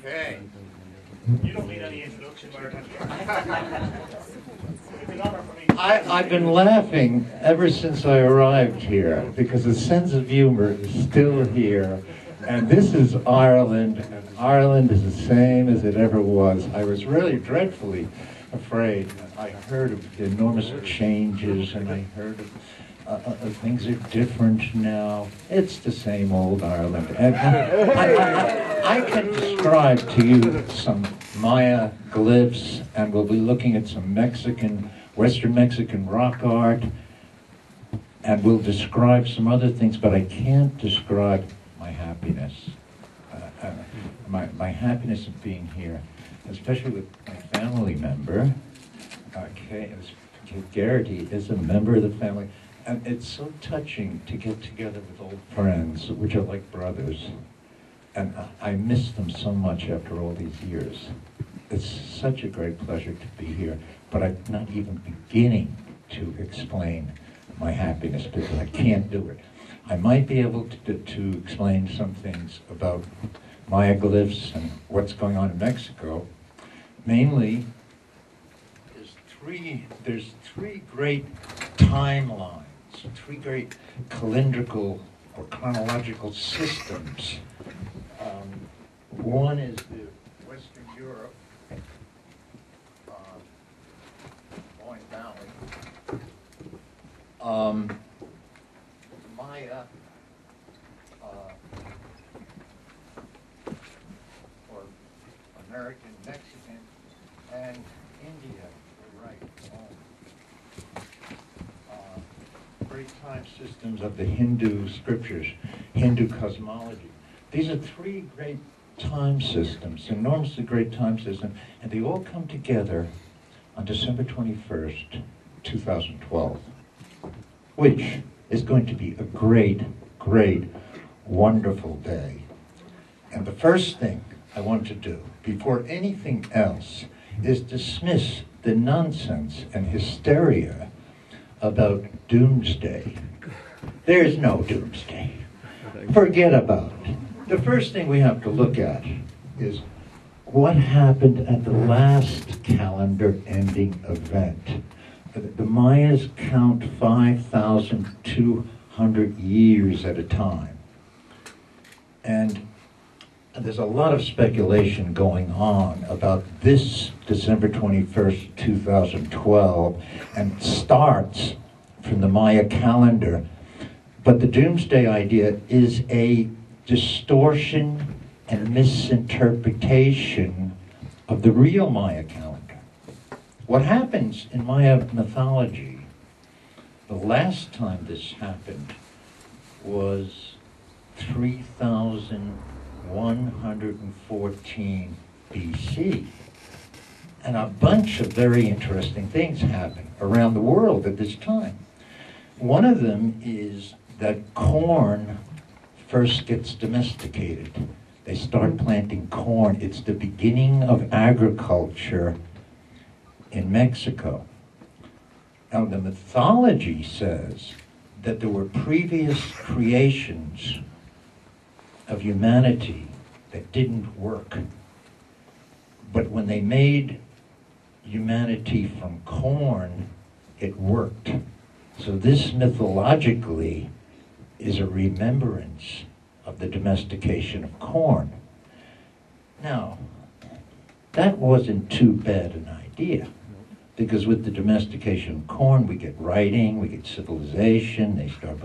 Okay. You don't need any introduction, Martin. It's an honor for me. I, I've been laughing ever since I arrived here because the sense of humor is still here. And this is Ireland, and Ireland is the same as it ever was. I was really dreadfully afraid. I heard of the enormous changes, and I heard of uh, uh, uh, things are different now. It's the same old Ireland. I, I, I, I can describe to you some Maya glyphs, and we'll be looking at some Mexican, Western Mexican rock art, and we'll describe some other things, but I can't describe my happiness. Uh, uh, my, my happiness of being here, especially with my family member. Okay, Garrity is a member of the family. And it's so touching to get together with old friends, which are like brothers. And I miss them so much after all these years. It's such a great pleasure to be here, but I'm not even beginning to explain my happiness because I can't do it. I might be able to, to explain some things about Maya glyphs and what's going on in Mexico. Mainly, there's three, there's three great timelines three great calendrical or chronological systems. Um, one is the Western Europe, uh. Um, Maya, uh, or American, Mexican, and India, right. great time systems of the Hindu scriptures, Hindu cosmology. These are three great time systems, enormously great time systems, and they all come together on December 21st, 2012, which is going to be a great, great, wonderful day. And the first thing I want to do, before anything else, is dismiss the nonsense and hysteria about doomsday. There's no doomsday. Forget about it. The first thing we have to look at is what happened at the last calendar ending event. The Mayas count 5,200 years at a time. And there's a lot of speculation going on about this December 21st, 2012, and starts from the Maya calendar. But the doomsday idea is a distortion and misinterpretation of the real Maya calendar. What happens in Maya mythology, the last time this happened was 3114 BC. And a bunch of very interesting things happen around the world at this time. One of them is that corn first gets domesticated. They start planting corn. It's the beginning of agriculture in Mexico. Now, the mythology says that there were previous creations of humanity that didn't work. But when they made humanity from corn, it worked. So this mythologically is a remembrance of the domestication of corn. Now, that wasn't too bad an idea. Because with the domestication of corn, we get writing, we get civilization, they start.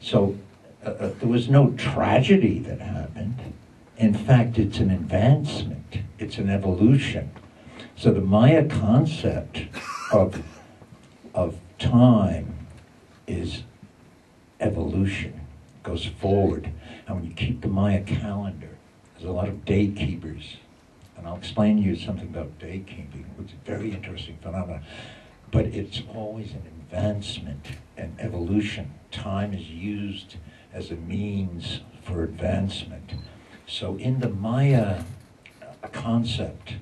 So uh, uh, there was no tragedy that happened. In fact, it's an advancement, it's an evolution. So the Maya concept of, of time is evolution, it goes forward. And when you keep the Maya calendar, there's a lot of day keepers. And I'll explain to you something about day keeping, which is a very interesting phenomenon. But it's always an advancement and evolution. Time is used as a means for advancement. So in the Maya concept,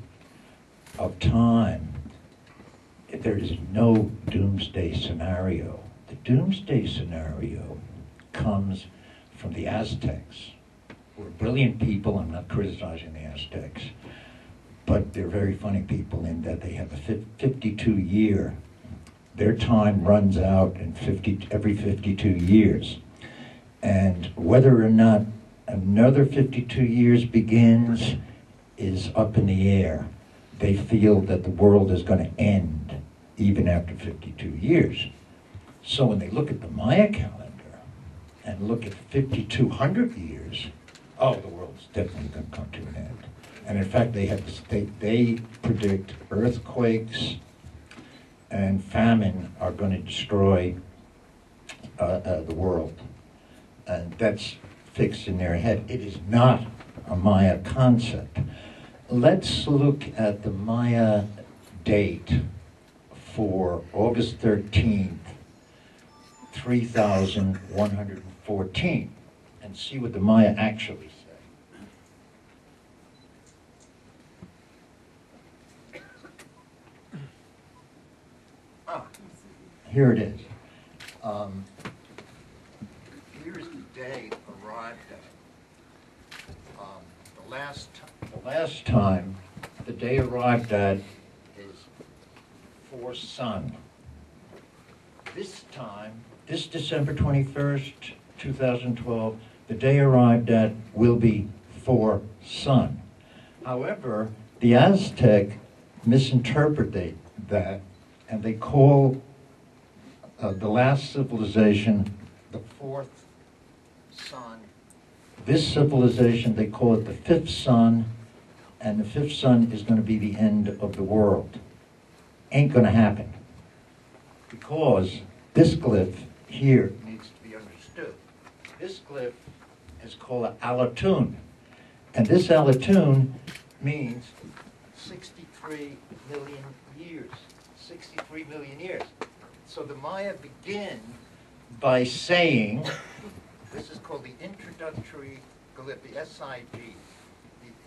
of time, there is no doomsday scenario. The doomsday scenario comes from the Aztecs, were brilliant people. I'm not criticizing the Aztecs, but they're very funny people in that they have a 52 year. Their time runs out in 50 every 52 years, and whether or not another 52 years begins is up in the air. They feel that the world is going to end even after 52 years. So when they look at the Maya calendar and look at 5,200 years, oh, the world's definitely going to come to an end. And in fact, they have they, they predict earthquakes and famine are going to destroy uh, uh, the world. And that's fixed in their head. It is not a Maya concept. Let's look at the Maya date for August 13th, 3114, and see what the Maya actually say. Ah, here it is. Um, here's the day arrived at. Um, the last, the last time the day arrived at is for sun. This time, this December 21st, 2012, the day arrived at will be for sun. However, the Aztec misinterpreted that and they call uh, the last civilization the fourth. This civilization, they call it the fifth sun, and the fifth sun is going to be the end of the world. Ain't going to happen. Because this glyph here needs to be understood. This glyph is called an alatun. And this alatun means 63 million years. 63 million years. So the Maya begin by saying, this is called the introductory glyph, the SIG.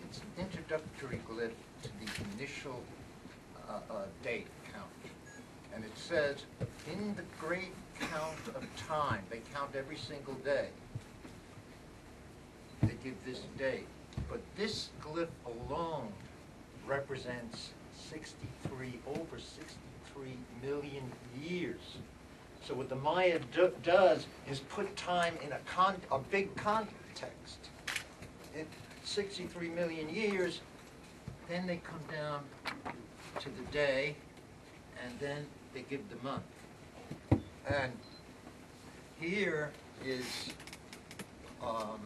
It's an introductory glyph to the initial uh, uh, date count. And it says, in the great count of time, they count every single day. They give this date. But this glyph alone represents 63, over 63 million years. So what the Maya do, does is put time in a con, a big context. It, 63 million years, then they come down to the day, and then they give the month. And here is, um,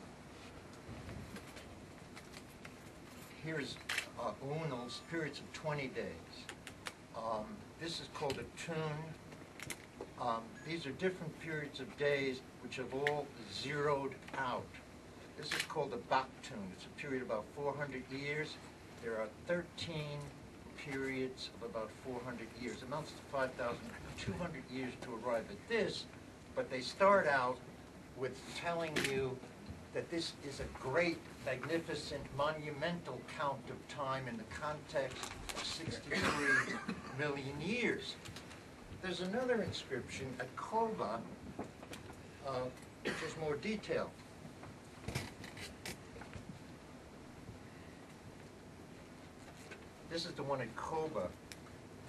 here's uh, Uinals periods of 20 days. Um, this is called a tun. Um, these are different periods of days which have all zeroed out. This is called a Baktun. It's a period of about 400 years. There are 13 periods of about 400 years. It amounts to 5,200 years to arrive at this, but they start out with telling you that this is a great, magnificent, monumental count of time in the context of 63 million years. There's another inscription at Coba, uh, which is more detailed. This is the one at Coba.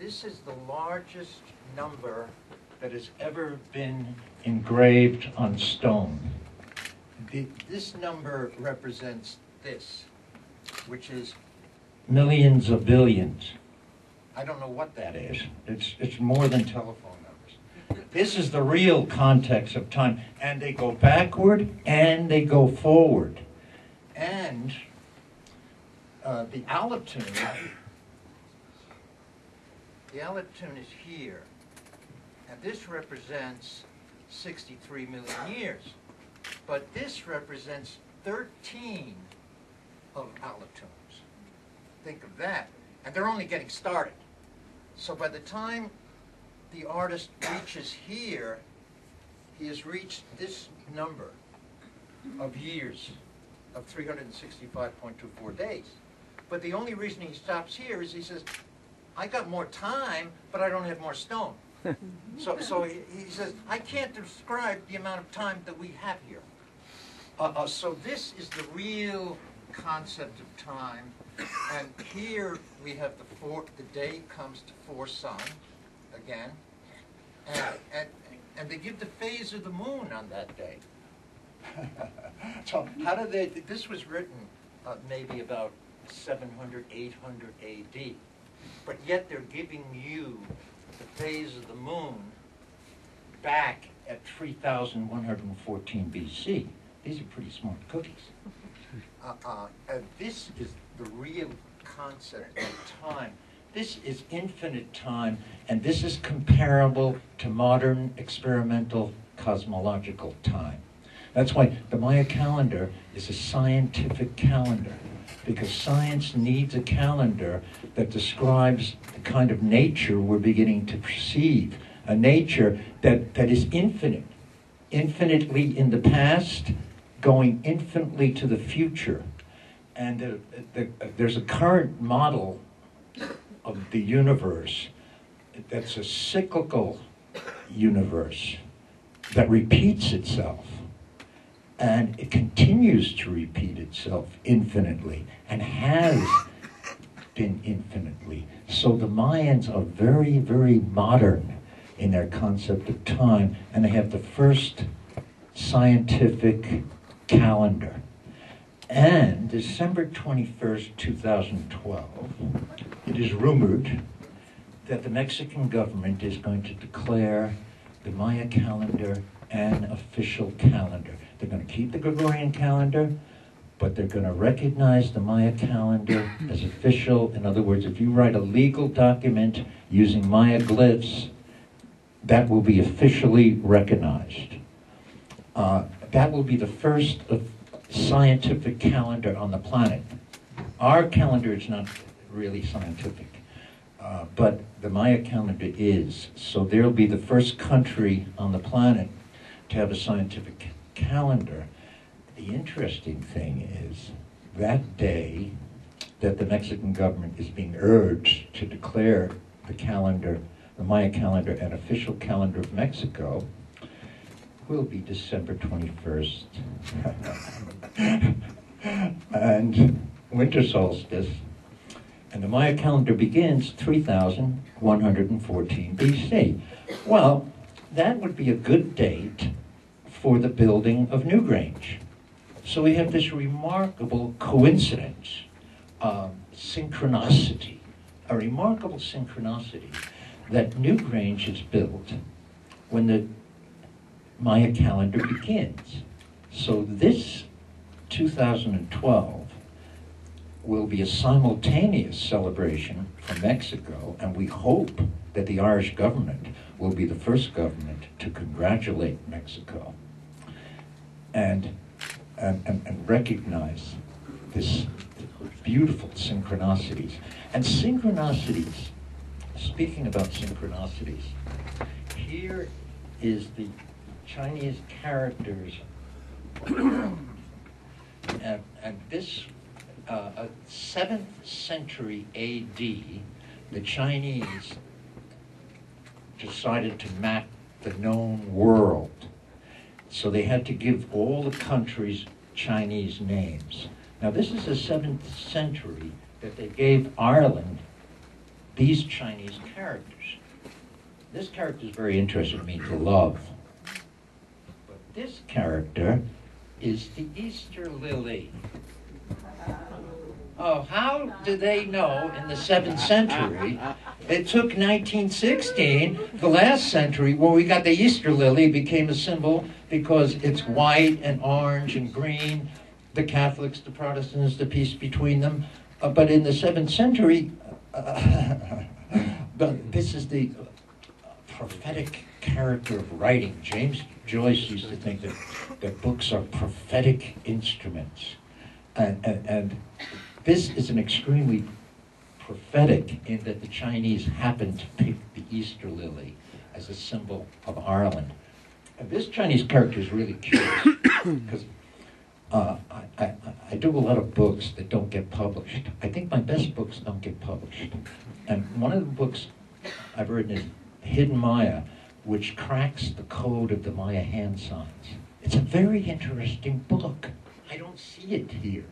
This is the largest number that has ever been engraved on stone. The, this number represents this, which is millions of billions. I don't know what that is. It's, it's more than telephone numbers. This is the real context of time. And they go backward and they go forward. And uh, the Alatun, the Alatun is here. And this represents 63 million years. But this represents 13 of Alatoons. Think of that. And they're only getting started. So by the time the artist reaches here, he has reached this number of years of 365.24 days. But the only reason he stops here is he says, I got more time, but I don't have more stone. so so he, he says, I can't describe the amount of time that we have here. Uh, uh, so this is the real concept of time, and here we have the four, the day comes to four sun, again, and, and, and they give the phase of the moon on that day. so how do they, this was written uh, maybe about 700, 800 AD, but yet they're giving you the phase of the moon back at 3114 BC. These are pretty smart cookies. Uh, uh, and this is the real concept of time. This is infinite time, and this is comparable to modern experimental cosmological time. That's why the Maya calendar is a scientific calendar, because science needs a calendar that describes the kind of nature we're beginning to perceive, a nature that, that is infinite, infinitely in the past, going infinitely to the future. And uh, the, there's a current model of the universe that's a cyclical universe that repeats itself. And it continues to repeat itself infinitely and has been infinitely. So the Mayans are very, very modern in their concept of time, and they have the first scientific calendar. And December 21st, 2012, it is rumored that the Mexican government is going to declare the Maya calendar an official calendar. They're going to keep the Gregorian calendar, but they're going to recognize the Maya calendar as official. In other words, if you write a legal document using Maya glyphs, that will be officially recognized. Uh, that will be the first of scientific calendar on the planet. Our calendar is not really scientific, uh, but the Maya calendar is. So there'll be the first country on the planet to have a scientific calendar. The interesting thing is that day that the Mexican government is being urged to declare the calendar, the Maya calendar, an official calendar of Mexico, will be December 21st. and winter solstice. And the Maya calendar begins 3114 BC. Well, that would be a good date for the building of Newgrange. So we have this remarkable coincidence, um, synchronicity, a remarkable synchronicity that Newgrange is built when the Maya calendar begins. So this 2012 will be a simultaneous celebration for Mexico, and we hope that the Irish government will be the first government to congratulate Mexico and, and, and, and recognize this beautiful synchronicities. And synchronicities, speaking about synchronicities, here is the Chinese characters, and, and this uh, uh, 7th century AD, the Chinese decided to map the known world. So they had to give all the countries Chinese names. Now, this is the 7th century that they gave Ireland these Chinese characters. This character is very interesting to me to love. This character is the Easter lily. Oh, how do they know in the 7th century? It took 1916, the last century, where we got the Easter lily became a symbol because it's white and orange and green. The Catholics, the Protestants, the peace between them. Uh, but in the 7th century, uh, but this is the prophetic character of writing. James Joyce used to think that, that books are prophetic instruments. And, and, and this is an extremely prophetic in that the Chinese happened to pick the Easter lily as a symbol of Ireland. And this Chinese character is really curious because uh, I, I, I, do a lot of books that don't get published. I think my best books don't get published. And one of the books I've written is Hidden Maya, which cracks the code of the Maya hand signs. It's a very interesting book. I don't see it here.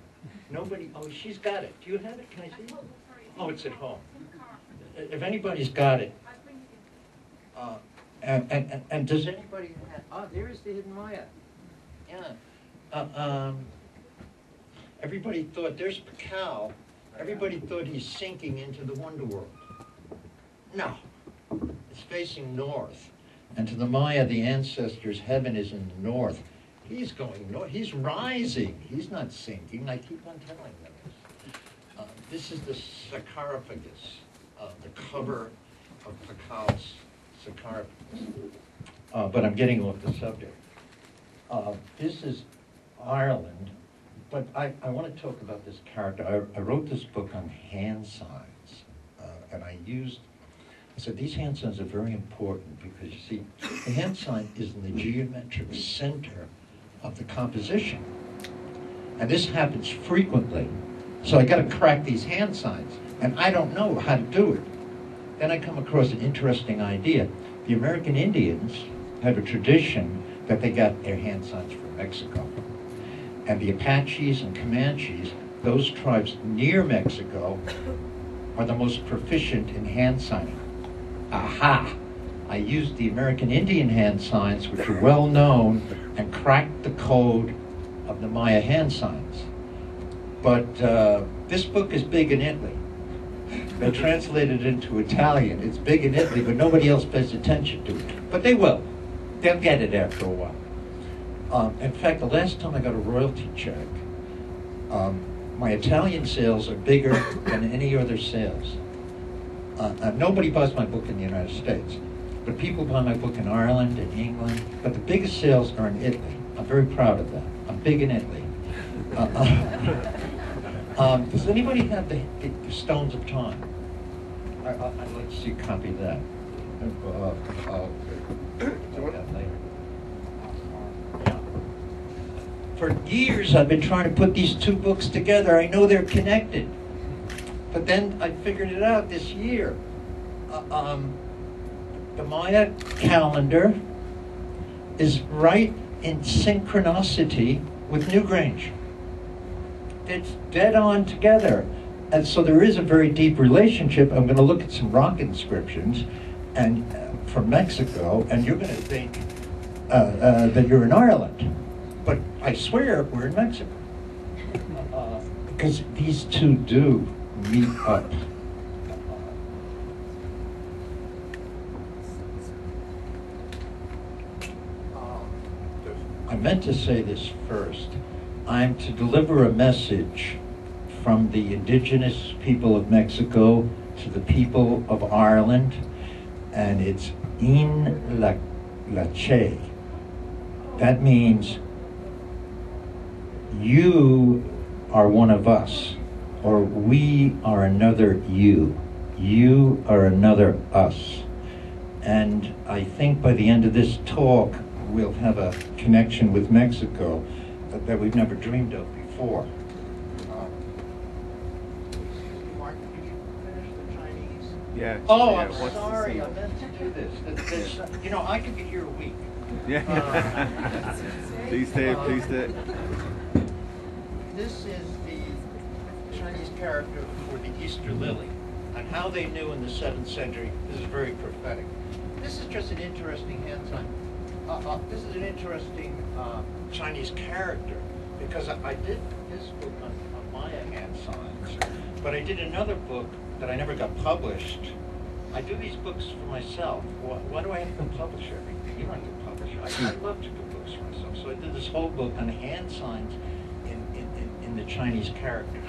Nobody, oh, she's got it. Do you have it? Can I see it? Oh, it's at home. If anybody's got it, uh, and, and, and- does anybody have, oh, there is the hidden Maya. Yeah. Uh, um, everybody thought, there's Pacal. Everybody thought he's sinking into the Wonder World. No. It's facing north. And to the Maya, the ancestors' heaven is in the north. He's going north. He's rising. He's not sinking. I keep on telling them this. Uh, this is the sarcophagus, uh, the cover of Pakal's sarcophagus. Uh, but I'm getting off the subject. Uh, this is Ireland, but I, I want to talk about this character. I, I wrote this book on hand signs, uh, and I used, Said these hand signs are very important because you see, the hand sign is in the geometric center of the composition. And this happens frequently. So I got to crack these hand signs, and I don't know how to do it. Then I come across an interesting idea. The American Indians have a tradition that they got their hand signs from Mexico. And the Apaches and Comanches, those tribes near Mexico, are the most proficient in hand signing. Aha! I used the American Indian hand signs, which are well known, and cracked the code of the Maya hand signs. But uh, this book is big in Italy. They translated it into Italian. It's big in Italy, but nobody else pays attention to it. But they will. They'll get it after a while. Um, in fact, the last time I got a royalty check, um, my Italian sales are bigger than any other sales. Uh, uh, nobody buys my book in the United States, but people buy my book in Ireland and England. But the biggest sales are in Italy. I'm very proud of that. I'm big in Italy. Uh, uh, um, does anybody have the, the, the Stones of Time? I, I, I'd like to see a copy of that. Uh, uh, take that later. Yeah. For years, I've been trying to put these two books together. I know they're connected. But then I figured it out this year. Uh, um, the Maya calendar is right in synchronicity with Newgrange. It's dead on together. And so there is a very deep relationship. I'm going to look at some rock inscriptions and uh, from Mexico, and you're going to think uh, uh, that you're in Ireland. But I swear we're in Mexico. Uh, because these two do meet up. I meant to say this first. I'm to deliver a message from the indigenous people of Mexico to the people of Ireland, and it's in la, la che. That means you are one of us, or we are another you. You are another us. And I think by the end of this talk, we'll have a connection with Mexico that, that we've never dreamed of before. Mark, finish the Chinese? Yeah. Oh, yeah, I'm sorry, scene? I meant to do this. This- this- You know, I could be here a week. Yeah. Uh, please stay, please stay. This is the Chinese character for the Easter lily, and how they knew in the seventh century. This is very prophetic. This is just an interesting hand sign. Uh, uh, this is an interesting uh, Chinese character because I, I did this book on, on Maya hand signs, but I did another book that I never got published. I do these books for myself. Why, why do I have to publish everything? You don't have to publish. I, I love to do books for myself. So I did this whole book on hand signs in, in, in, in the Chinese characters.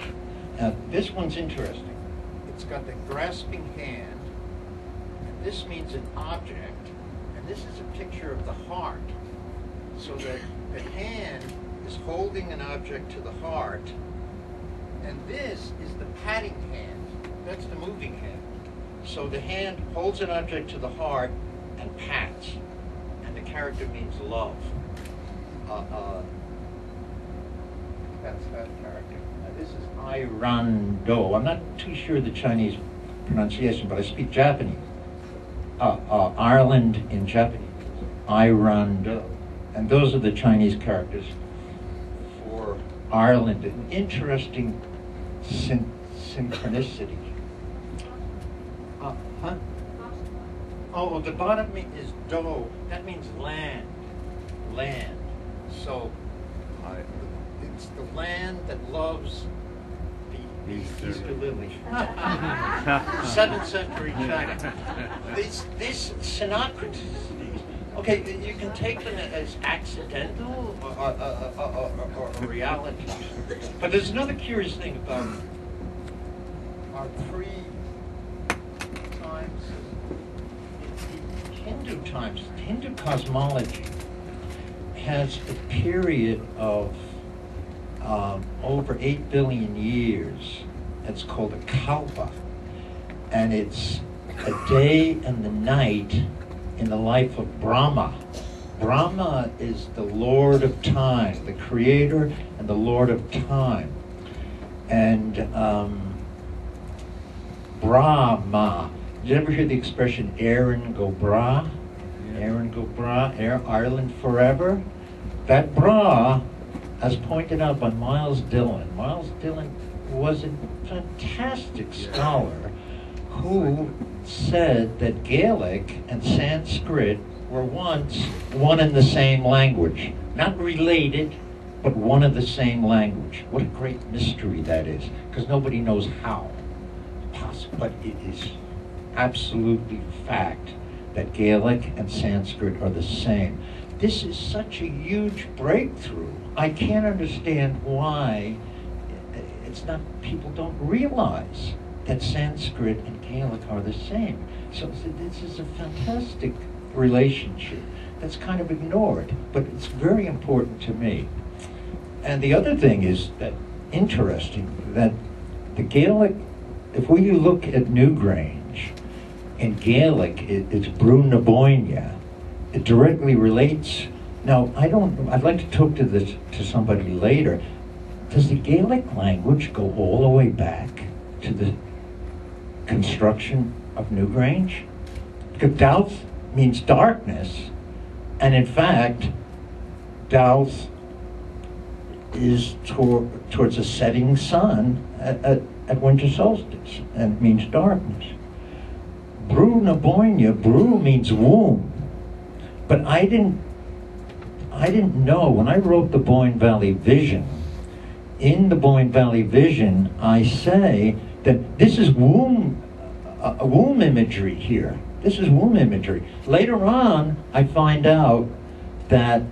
Now, this one's interesting. It's got the grasping hand, and this means an object, and this is a picture of the heart. So that the hand is holding an object to the heart, and this is the patting hand. That's the moving hand. So the hand holds an object to the heart and pats, and the character means love. Uh, uh, that's that character. Now, this is Irando. I'm not too sure the Chinese pronunciation, but I speak Japanese. Uh, uh, Ireland in Japanese. Irando. And those are the Chinese characters for Ireland. An interesting syn- synchronicity. Uh, huh? Oh, the bottom me- is do. That means land. Land. So it's the land that loves lily. Seventh century China. This, this synocracies. Okay, you can take them as accidental or, or, or, or reality. But there's another curious thing about our three times, Hindu times, Hindu cosmology has a period of um, over 8 billion years. It's called a kalpa. And it's a day and the night in the life of Brahma. Brahma is the Lord of time, the creator and the Lord of time. And um, Brahma. Did you ever hear the expression Erin go bragh? Erin go bragh, Air, Ireland forever? That bra, as pointed out by Myles Dillon, Myles Dillon was a fantastic scholar who said that Gaelic and Sanskrit were once one and the same language. Not related, but one and the same language. What a great mystery that is, because nobody knows how. Possible, but it is absolutely fact that Gaelic and Sanskrit are the same. This is such a huge breakthrough. I can't understand why it's not people don't realize that Sanskrit and Gaelic are the same. So this is a fantastic relationship that's kind of ignored, but it's very important to me. And the other thing is that interesting that the Gaelic, if we look at Newgrange, in Gaelic it, it's Brú na Bóinne. It directly relates. Now I don't. I'd like to talk to this to somebody later. Does the Gaelic language go all the way back to the construction of Newgrange? Because Dowth means darkness, and in fact, Dowth is tor- towards a setting sun at, at, at winter solstice, and it means darkness. Brú na Bóinne, brew means womb. But I didn't I didn't know when I wrote the Boyne Valley Vision, in the Boyne Valley Vision, I say that this is womb uh, womb imagery here. This is womb imagery. Later on, I find out that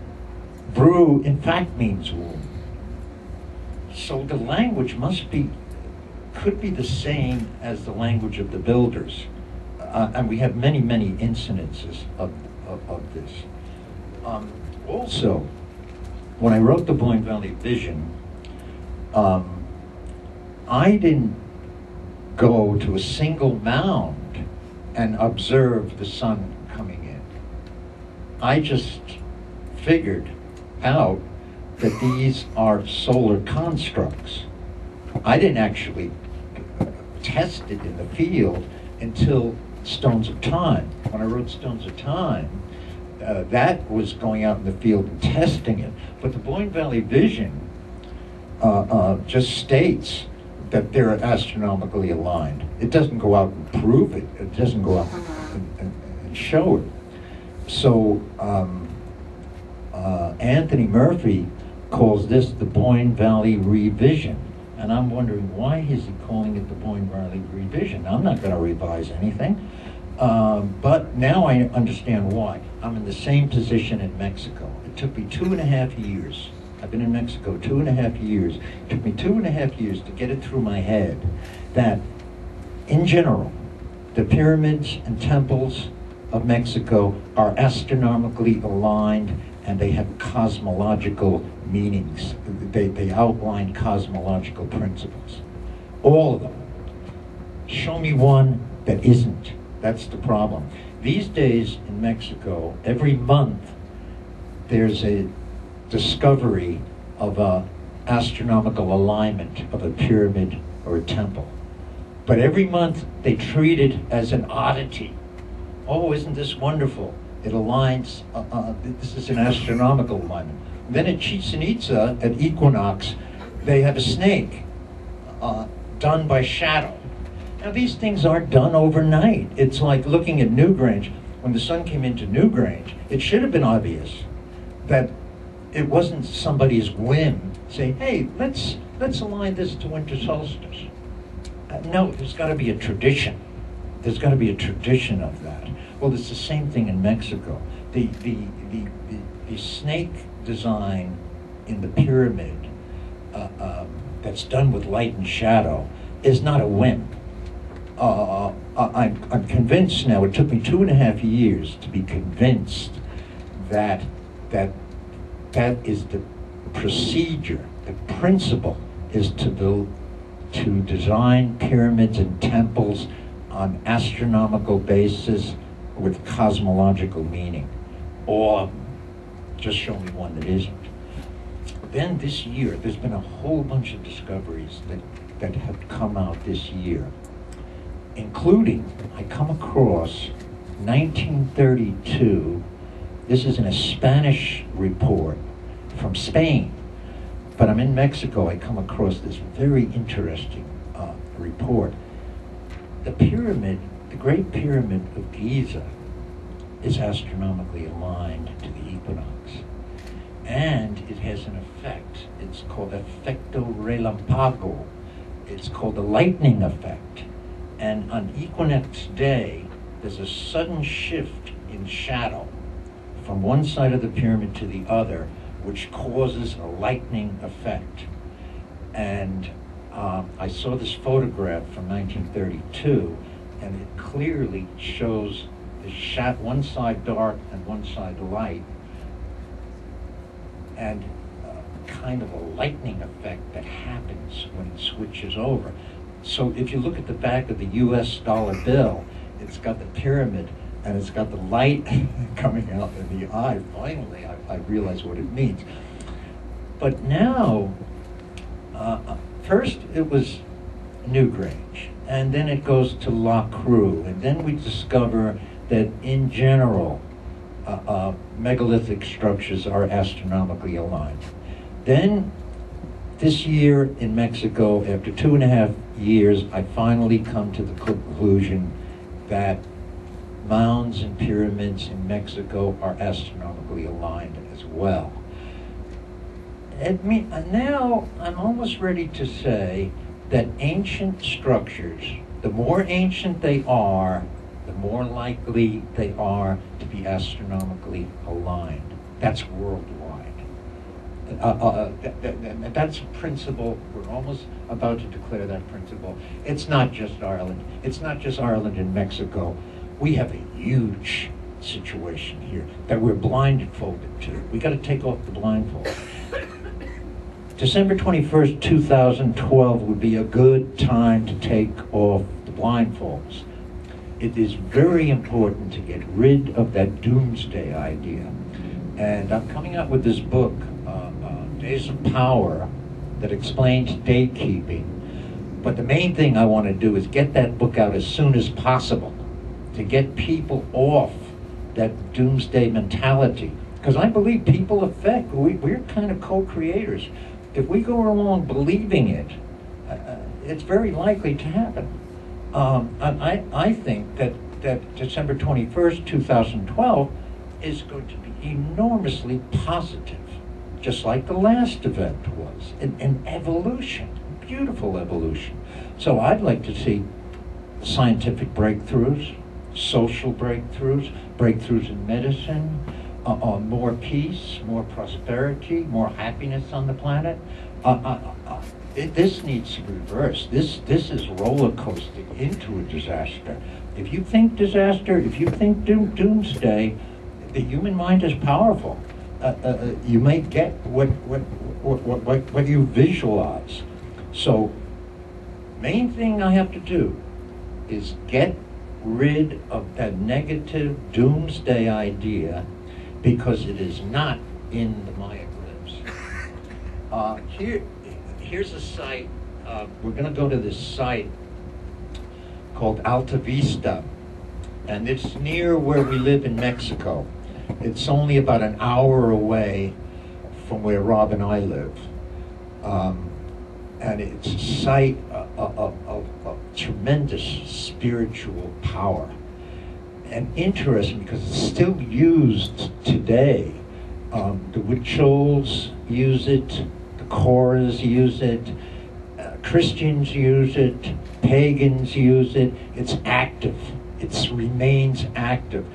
brew in fact means womb. So the language must be, could be the same as the language of the builders. Uh, and we have many, many incidences of, of, of this. Um, also, when I wrote the Boyne Valley Vision, um, I didn't go to a single mound and observe the sun coming in. I just figured out that these are solar constructs. I didn't actually test it in the field until Stones of Time. When I wrote Stones of Time, uh, that was going out in the field and testing it. But the Boyne Valley Vision uh, uh, just states that they're astronomically aligned. It doesn't go out and prove it. It doesn't go out and, and, and show it. So um, uh, Anthony Murphy calls this the Boyne Valley Revision. And I'm wondering why is he calling it the Boyne Valley Revision? I'm not going to revise anything. Um, but now I understand why. I'm in the same position in Mexico. It took me two and a half years. I've been in Mexico two and a half years. It took me two and a half years to get it through my head that, in general, the pyramids and temples of Mexico are astronomically aligned and they have cosmological meanings. They, they outline cosmological principles. All of them. Show me one that isn't. That's the problem. These days in Mexico, every month, there's a discovery of a astronomical alignment of a pyramid or a temple. But every month they treat it as an oddity. Oh, isn't this wonderful? It aligns, uh, uh, this is an astronomical alignment. Then at Chichen Itza, at equinox, they have a snake uh, done by shadow. Now, these things aren't done overnight. It's like looking at Newgrange. When the sun came into Newgrange, it should have been obvious that it wasn't somebody's whim saying, hey, let's, let's align this to winter solstice. Uh, no, there's got to be a tradition. There's got to be a tradition of that. Well, it's the same thing in Mexico. The, the, the, the, the snake design in the pyramid uh, um, that's done with light and shadow is not a whim. Uh, I- I'm, I'm convinced now, it took me two and a half years to be convinced that, that that is the procedure, the principle is to build, to design pyramids and temples on astronomical basis with cosmological meaning. Or just show me one that isn't. Then this year, there's been a whole bunch of discoveries that, that have come out this year, including, I come across 1932. This is in a Spanish report from Spain, but I'm in Mexico. I come across this very interesting uh, report. The pyramid, the Great Pyramid of Giza, is astronomically aligned to the equinox. And it has an effect. It's called effecto relampago. It's called the lightning effect. And on equinox day, there's a sudden shift in shadow from one side of the pyramid to the other, which causes a lightning effect. And uh, I saw this photograph from 1932, and it clearly shows the one side dark and one side light, and uh, kind of a lightning effect that happens when it switches over. So if you look at the back of the U.S. dollar bill, it's got the pyramid and it's got the light coming out in the eye. Finally, I, I realize what it means. But now, uh, first it was Newgrange, and then it goes to Loughcrew, and then we discover that in general, uh, uh, megalithic structures are astronomically aligned. Then, this year in Mexico, after two and a half years, I finally come to the conclusion that mounds and pyramids in Mexico are astronomically aligned as well. It me, uh, now I'm almost ready to say that ancient structures, the more ancient they are, the more likely they are to be astronomically aligned. That's worldwide. Uh, uh, th- that's a principle. We're almost about to declare that principle. It's not just Ireland. It's not just Ireland and Mexico. We have a huge situation here that we're blindfolded to. We got to take off the blindfold. December 21st, 2012 would be a good time to take off the blindfolds. It is very important to get rid of that doomsday idea. And I'm coming out with this book, uh, uh, of Power, that explains date keeping. But the main thing I want to do is get that book out as soon as possible to get people off that doomsday mentality. Because I believe people affect, we, we're kind of co creators. If we go along believing it, uh, it's very likely to happen. Um, I, I think that, that December 21st, 2012 is going to be enormously positive, just like the last event was, an, an evolution, beautiful evolution. So I'd like to see scientific breakthroughs, social breakthroughs, breakthroughs in medicine, uh, uh, more peace, more prosperity, more happiness on the planet. Uh, uh, uh, it, this needs to reverse. This this is roller coasting into a disaster. If you think disaster, if you think doom, doomsday, the human mind is powerful. Uh, uh, uh, you may get what what, what what what what you visualize. So, main thing I have to do is get rid of that negative doomsday idea because it is not in the Maya glyphs. Uh, here, here's a site. Uh, we're going to go to this site called Alta Vista, and it's near where we live in Mexico. It's only about an hour away from where Rob and I live. Um, and it's a site of, of, of, tremendous spiritual power. And interesting because it's still used today. Um, the Huichols use it, the Koras use it, uh, Christians use it, pagans use it. It's active. It remains active.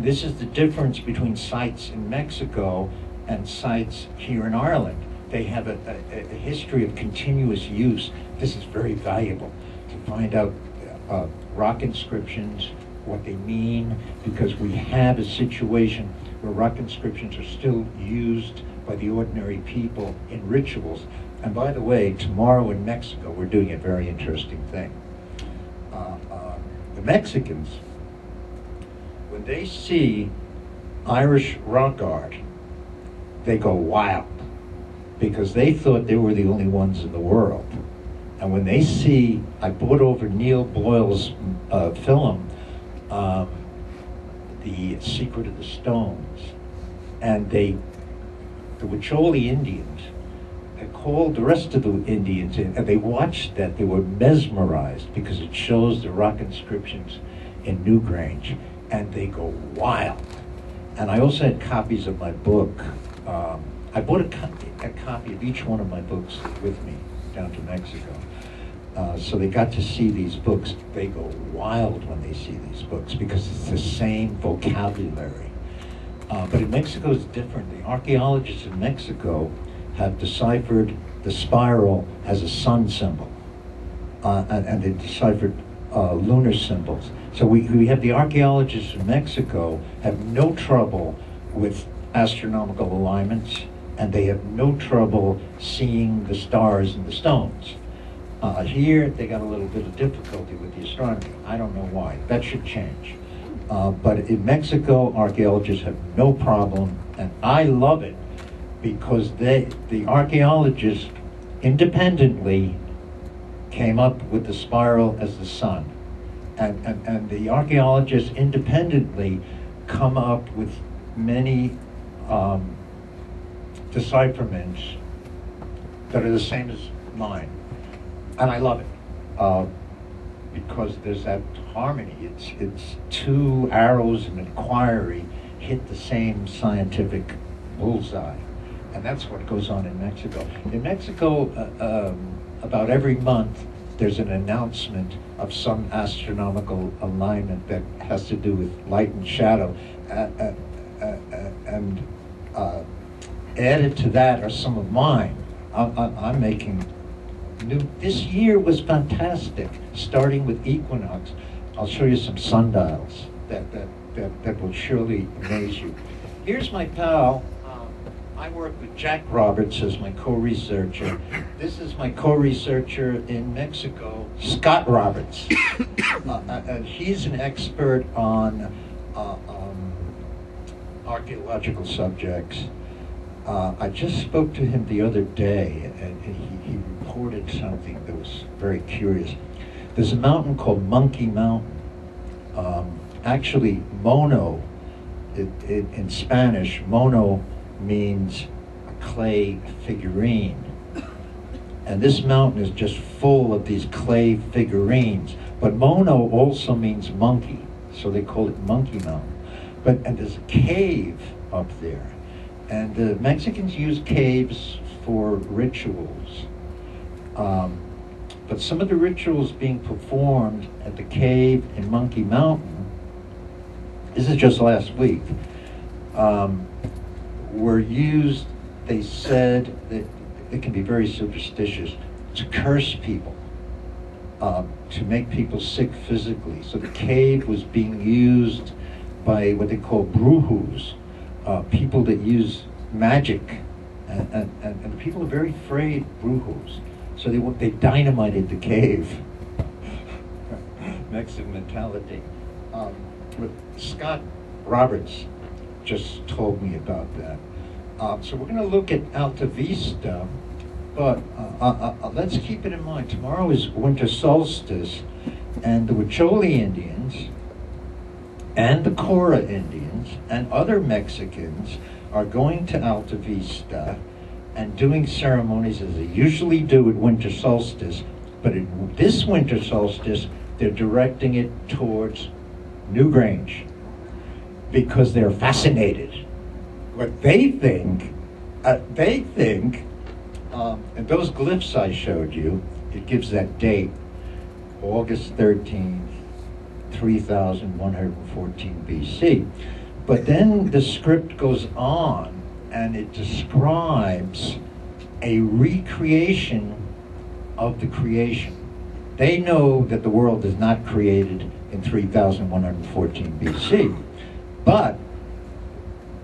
This is the difference between sites in Mexico and sites here in Ireland. They have a, a, a history of continuous use. This is very valuable to find out uh, rock inscriptions, what they mean, because we have a situation where rock inscriptions are still used by the ordinary people in rituals. And by the way, tomorrow in Mexico, we're doing a very interesting thing. Uh, uh, the Mexicans, when they see Irish rock art, they go wild because they thought they were the only ones in the world. And when they see, I brought over Neil Boyle's uh, film, um, The Secret of the Stones, and they, the Huicholi Indians, they called the rest of the Indians in, and they watched that. They were mesmerized because it shows the rock inscriptions in Newgrange, and they go wild. And I also had copies of my book. Um, I bought a, co- a copy of each one of my books with me down to Mexico. Uh, so they got to see these books. They go wild when they see these books because it's the same vocabulary. Uh, but in Mexico, it's different. The archaeologists in Mexico have deciphered the spiral as a sun symbol, uh, and, and they deciphered uh, lunar symbols. So we, we have the archaeologists in Mexico have no trouble with astronomical alignments, and they have no trouble seeing the stars and the stones. Uh, here, they got a little bit of difficulty with the astronomy. I don't know why. That should change. Uh, but in Mexico, archaeologists have no problem, and I love it because they, the archaeologists independently came up with the spiral as the sun. And, and, and the archaeologists independently come up with many um, decipherments that are the same as mine. And I love it uh, because there's that harmony. It's, it's two arrows of inquiry hit the same scientific bullseye. And that's what goes on in Mexico. In Mexico, uh, um, about every month, there's an announcement of some astronomical alignment that has to do with light and shadow. Uh, and added to that are some of mine. I'm, I'm, I'm making new. This year was fantastic, starting with equinox. I'll show you some sundials that, that, that, that will surely amaze you. Here's my pal. I work with Jack Roberts as my co-researcher. This is my co-researcher in Mexico, Scott Roberts. Uh, uh, and he's an expert on uh, um, archaeological subjects. Uh, I just spoke to him the other day, and he, he reported something that was very curious. There's a mountain called Monkey Mountain. Um, actually, mono, it, it, in Spanish, mono means a clay figurine. And this mountain is just full of these clay figurines. But mono also means monkey, so they call it Monkey Mountain. But and there's a cave up there, and the Mexicans use caves for rituals. Um, but some of the rituals being performed at the cave in Monkey Mountain, this is just last week, um, were used, they said, that it can be very superstitious, to curse people, uh, to make people sick physically. So the cave was being used by what they call brujos, uh, people that use magic. And, and, and, and people are very afraid of brujos. So they, they dynamited the cave. Mexican mentality. Um, Scott Roberts just told me about that. Um, so we're going to look at Alta Vista, but uh, uh, uh, let's keep it in mind. Tomorrow is winter solstice, and the Huicholi Indians and the Cora Indians and other Mexicans are going to Alta Vista and doing ceremonies as they usually do at winter solstice, but at this winter solstice, they're directing it towards Newgrange because they're fascinated. What they think, uh, they think, um, and those glyphs I showed you, it gives that date, August 13th, 3114 BC. But then the script goes on and it describes a recreation of the creation. They know that the world is not created in 3114 BC, but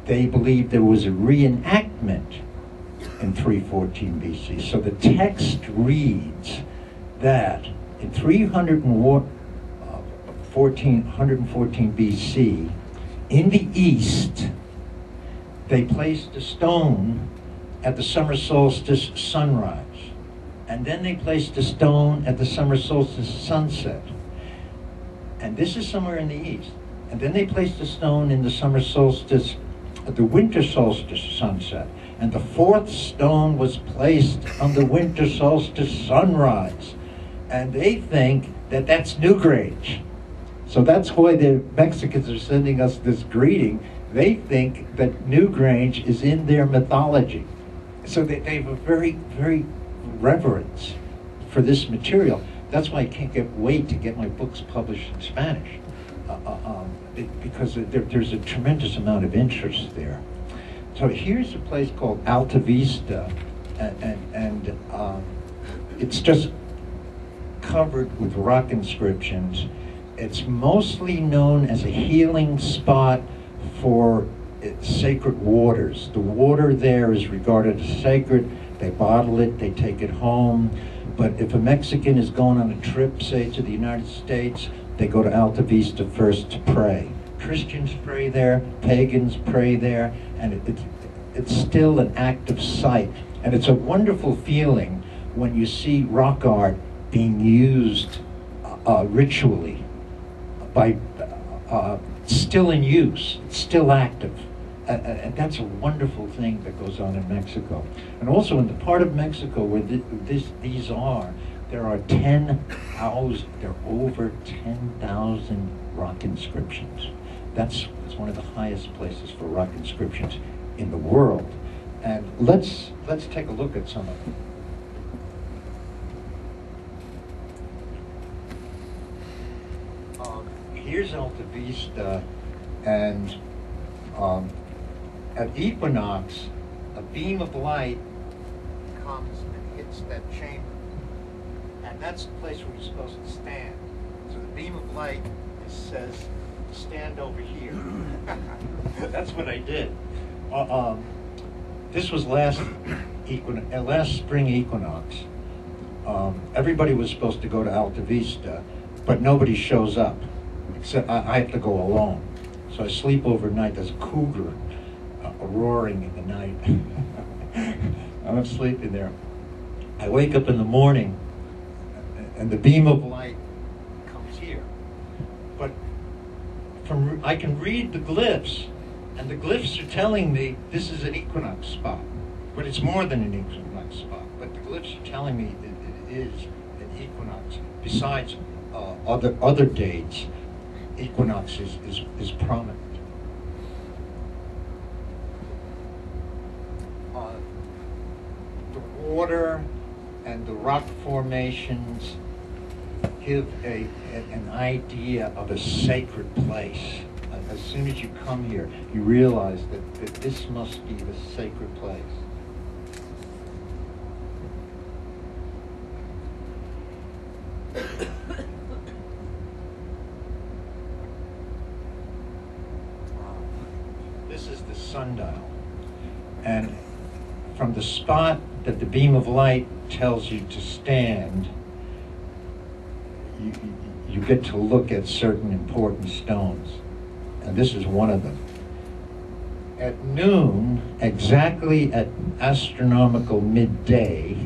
they believe there was a reenactment in 314 BC. So the text reads that in 314 uh, 114 BC, in the east, they placed a stone at the summer solstice sunrise. And then they placed a stone at the summer solstice sunset. And this is somewhere in the east. And then they placed a stone in the summer solstice, at the winter solstice sunset. And the fourth stone was placed on the winter solstice sunrise. And they think that that's Newgrange. So that's why the Mexicans are sending us this greeting. They think that Newgrange is in their mythology. So they, they have a very, very reverence for this material. That's why I can't get wait to get my books published in Spanish, uh, uh, um, because there, there's a tremendous amount of interest there. So here's a place called Alta Vista, and, and, and um, it's just covered with rock inscriptions. It's mostly known as a healing spot for uh, sacred waters. The water there is regarded as sacred. They bottle it, they take it home. But if a Mexican is going on a trip, say to the United States, they go to Alta Vista first to pray. Christians pray there, pagans pray there, and it, it, it's still an active site. And it's a wonderful feeling when you see rock art being used uh, ritually by uh, still in use, still active. Uh, uh, and that's a wonderful thing that goes on in Mexico. And also in the part of Mexico where thi- this, these are, there are 10,000, there are over 10,000 rock inscriptions. That's, that's one of the highest places for rock inscriptions in the world. And let's, let's take a look at some of them. Um, here's Alta Vista, and um, at equinox, a beam of light comes and hits that chamber. That's the place where you're supposed to stand. So the beam of light says, stand over here. that's what I did. Uh, um, this was last equinox, uh, last spring equinox. Um, everybody was supposed to go to Alta Vista, but nobody shows up. Except I, I have to go alone. So I sleep overnight. There's a cougar uh, roaring in the night. I'm sleeping there. I wake up in the morning, and the beam of light comes here. But from I can read the glyphs, and the glyphs are telling me this is an equinox spot. But it's more than an equinox spot. But the glyphs are telling me that it is an equinox. Besides uh, other other dates, equinox is, is, is prominent. Uh, the water and the rock formations give a, an idea of a sacred place. As soon as you come here, you realize that, that this must be the sacred place. This is the sundial. And from the spot that the beam of light tells you to stand, you get to look at certain important stones. And this is one of them. At noon, exactly at astronomical midday,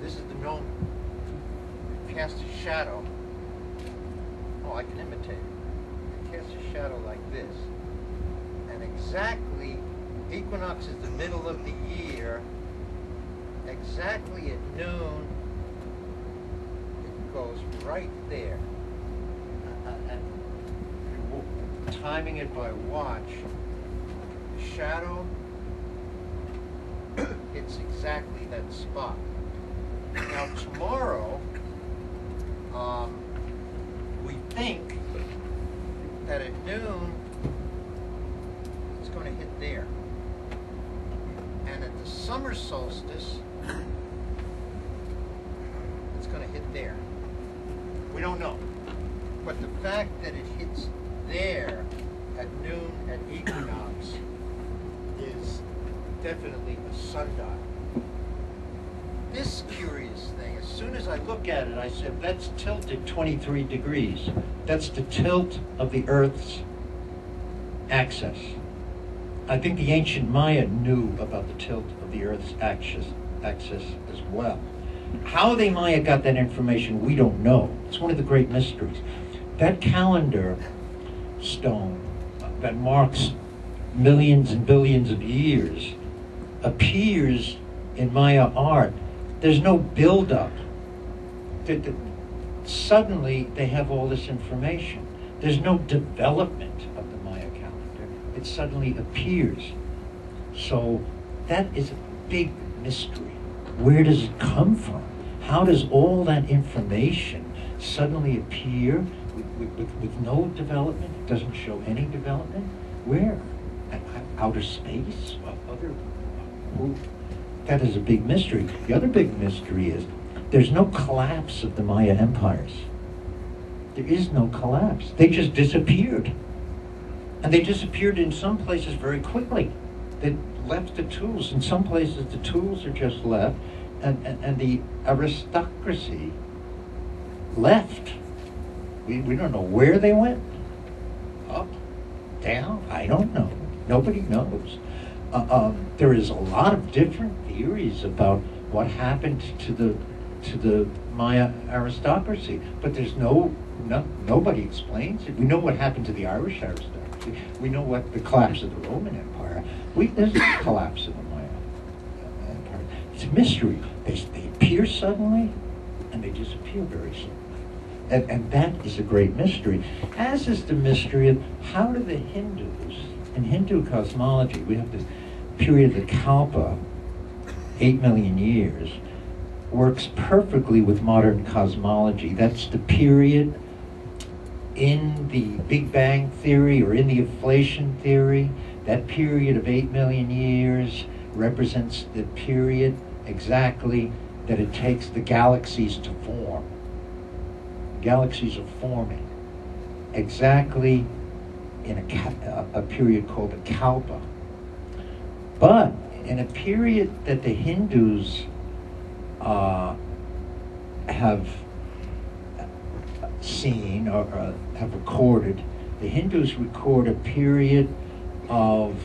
This is the gnomon. Cast a shadow. Oh, I can imitate it. It casts a shadow like this. And exactly, equinox is the middle of the year. Exactly at noon, goes right there. Uh, uh, and timing it by watch, the shadow hits exactly that spot. Now tomorrow, um, we think that at noon, it's going to hit there. And at the summer solstice, it's going to hit there. We don't know. But the fact that it hits there at noon at equinox is definitely a sundial. This curious thing, as soon as I look at it, I said, That's tilted 23 degrees. That's the tilt of the Earth's axis. I think the ancient Maya knew about the tilt of the Earth's axis, axis as well. How the Maya got that information, we don't know. It's one of the great mysteries. That calendar stone that marks millions and billions of years appears in Maya art. There's no buildup. Suddenly, they have all this information. There's no development of the Maya calendar. It suddenly appears. So that is a big mystery. Where does it come from? How does all that information suddenly appear with, with, with, no development? It doesn't show any development? Where? Outer space? Other? That is a big mystery. The other big mystery is there's no collapse of the Maya empires. There is no collapse. They just disappeared. And they disappeared in some places very quickly. They left the tools. In some places, the tools are just left, and, and, and the aristocracy left. We, we don't know where they went. Up, down, I don't know. Nobody knows. Uh, um, there is a lot of different theories about what happened to the to the Maya aristocracy, but there's no, no nobody explains it. We know what happened to the Irish aristocracy. We know what the collapse of the Roman Empire. We there's the collapse of the Maya Empire. It's a mystery. They, they appear suddenly, and they disappear very suddenly. And, and that is a great mystery, as is the mystery of how do the Hindus, in Hindu cosmology, we have this period of the Kalpa, eight million years, works perfectly with modern cosmology. That's the period in the Big Bang theory or in the inflation theory. That period of eight million years represents the period exactly that it takes the galaxies to form. Galaxies are forming exactly in a, a period called a kalpa. But in a period that the Hindus uh, have seen or have recorded, the Hindus record a period of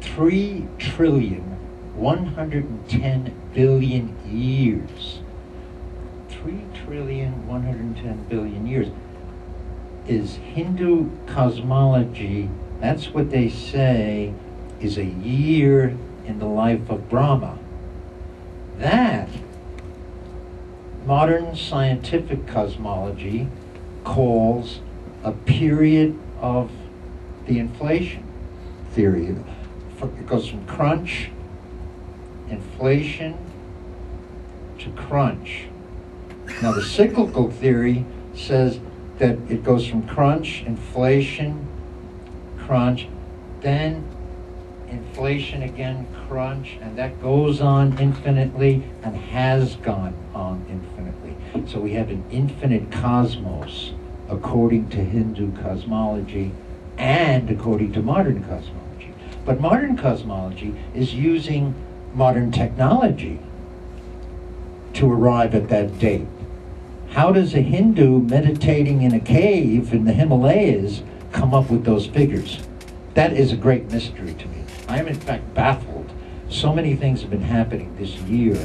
3 trillion 110 billion years. 3 trillion 110 billion years is Hindu cosmology. That's what they say is a year in the life of Brahma. That modern scientific cosmology calls a period of the inflation theory. It goes from crunch, inflation, to crunch. Now, the cyclical theory says that it goes from crunch, inflation, crunch, then inflation again, crunch, and that goes on infinitely and has gone on infinitely. So we have an infinite cosmos according to Hindu cosmology and according to modern cosmology. But modern cosmology is using modern technology to arrive at that date. How does a Hindu meditating in a cave in the Himalayas come up with those figures? That is a great mystery to me. I am in fact baffled. So many things have been happening this year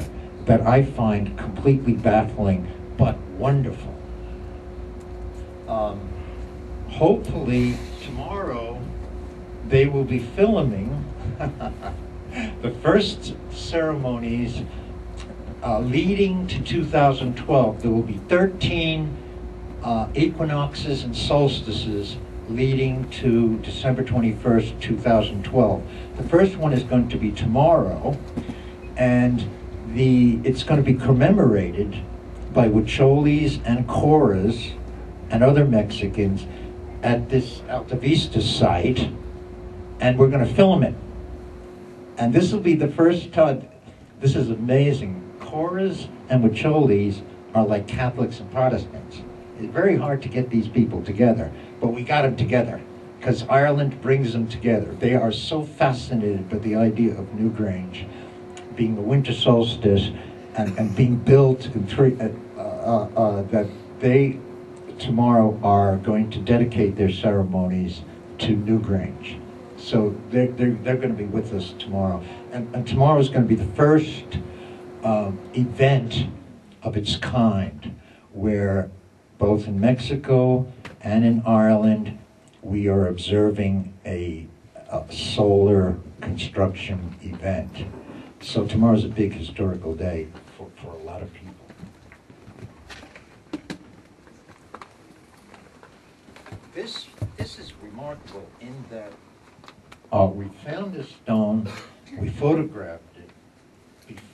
that I find completely baffling but wonderful. Um, hopefully tomorrow they will be filming the first ceremonies uh, leading to 2012. There will be 13 uh, equinoxes and solstices leading to December 21st, 2012. The first one is going to be tomorrow, and the it's going to be commemorated by Huicholes and Coras and other Mexicans at this Alta Vista site, and we're going to film it. And this will be the first time. This is amazing. Coras and Huicholes are like Catholics and Protestants. It's very hard to get these people together, but we got them together because Ireland brings them together. They are so fascinated by the idea of Newgrange being the winter solstice and, and being built in three, uh, uh, uh, that they tomorrow are going to dedicate their ceremonies to Newgrange. So they're, they're, they're going to be with us tomorrow. And, and tomorrow is going to be the first um, event of its kind where both in Mexico and in Ireland we are observing a, a solar construction event. So tomorrow's a big historical day for, for a lot of people. This, this is remarkable in that uh, we found this stone, we photographed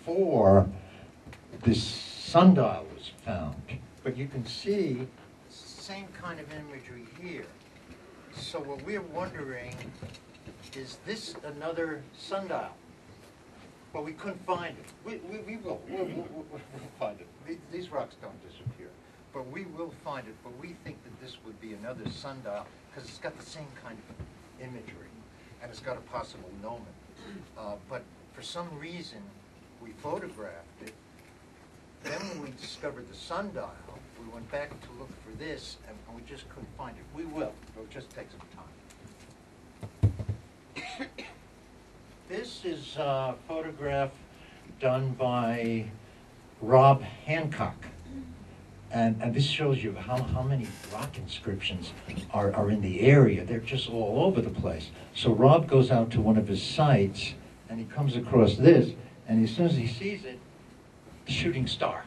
before this sundial was found. But you can see the Same kind of imagery here. So what we're wondering, is this another sundial? But we couldn't find it. We, we, we will, we'll, we'll we'll find it. These rocks don't disappear. But we will find it, but we think that this would be another sundial, because it's got the same kind of imagery, and it's got a possible gnomon. Uh, but for some reason, we photographed it. Then when we discovered the sundial, we went back to look for this, and we just couldn't find it. We will, but it'll just take some time. This is a photograph done by Rob Hancock. And, and this shows you how, how many rock inscriptions are, are in the area. They're just all over the place. So Rob goes out to one of his sites and he comes across this, and as soon as he sees it, shooting star.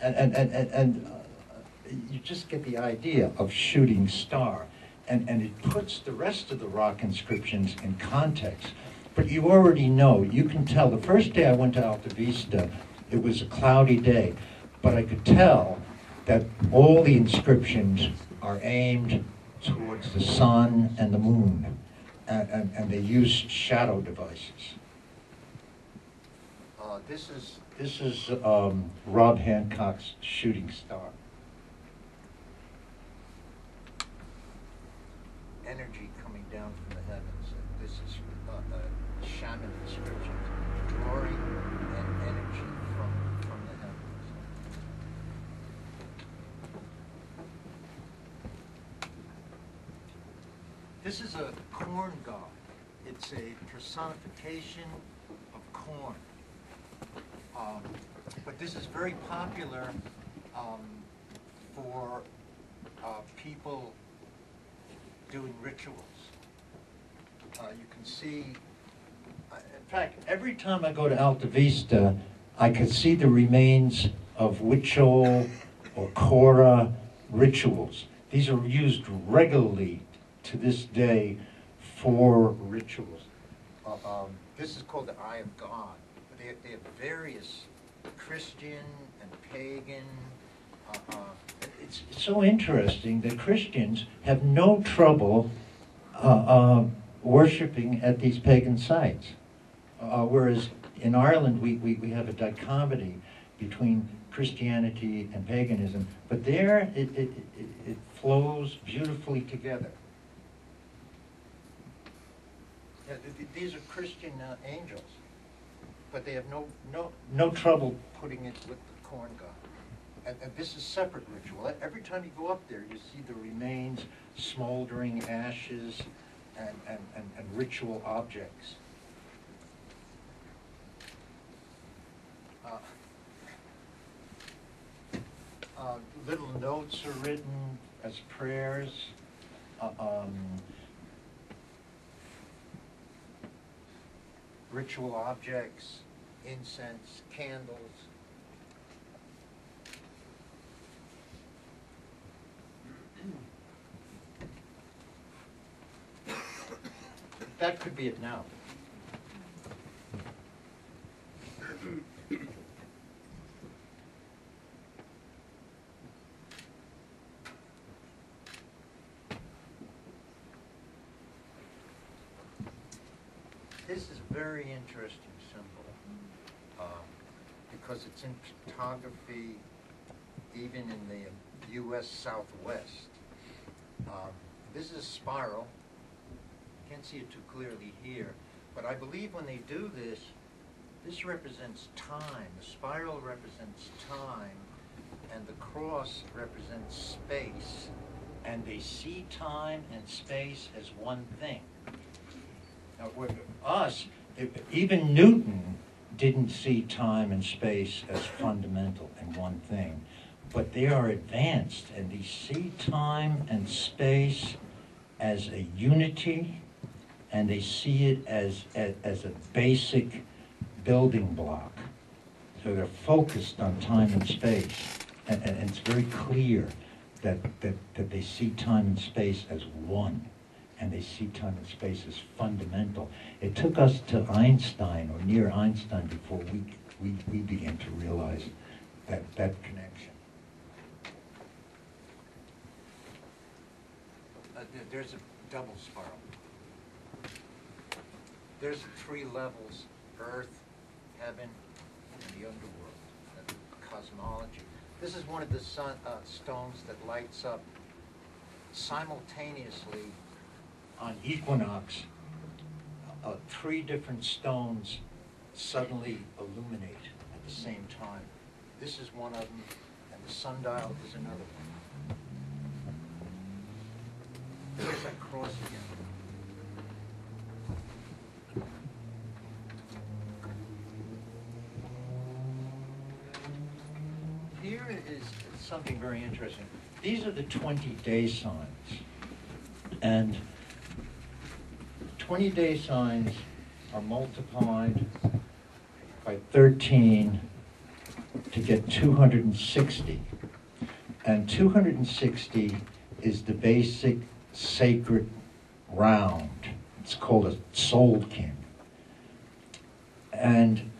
And, and, and, and, and uh, you just get the idea of shooting star. And, and it puts the rest of the rock inscriptions in context. But you already know, you can tell. The first day I went to Alta Vista, it was a cloudy day, but I could tell that all the inscriptions are aimed towards the sun and the moon, and, and, and they use shadow devices. This is, This is um, Rob Hancock's shooting star. energy coming down from the heavens. This is uh, uh, shaman inscriptions, drawing an energy from, from the heavens. This is a corn god. It's a personification of corn. Um, But this is very popular um, for uh, people doing rituals. Uh, you can see, uh, In fact, every time I go to Alta Vista, I can see the remains of Huichol or Cora rituals. These are used regularly to this day for rituals. uh, um, this is called the Eye of God. They, they have various Christian and pagan. Uh, uh, It's so interesting that Christians have no trouble uh, uh, worshiping at these pagan sites. Uh, whereas in Ireland, we, we, we have a dichotomy between Christianity and paganism, but there it, it, it, it flows beautifully together. yeah, th- th- these are Christian uh, angels, but they have no, no, No trouble. putting it with the corn god. And, and this is separate ritual. Every time you go up there, you see the remains, smoldering ashes, and, and, and, and ritual objects. uh, uh, little notes are written as prayers. uh, um, Ritual objects, incense, candles. that could be it now. This is a very interesting symbol, um, because it's in photography, even in the US Southwest. Um, This is a spiral, can't see it too clearly here, but I believe when they do this, this represents time, the spiral represents time, and the cross represents space. And they see time and space as one thing. Now, with us, even Newton didn't see time and space as fundamental and one thing, but they are advanced and they see time and space as a unity, and they see it as, as, as a basic building block. So they're focused on time and space, and, and, and it's very clear that, that, that they see time and space as one, and they see time and space as fundamental. It took us to Einstein, or near Einstein, before we, we, we began to realize that, that connection. Uh, There's a double spiral. There's three levels, earth, heaven, and the underworld, uh, cosmology. This is one of the sun, uh, stones that lights up simultaneously. On equinox, uh, three different stones suddenly illuminate at the same time. This is one of them, and the sundial is another one. There's that cross again. Here is something very interesting. These are the 20 day signs. And 20 day signs are multiplied by 13 to get 260. And 260 is the basic sacred round. It's called a tzolkin. And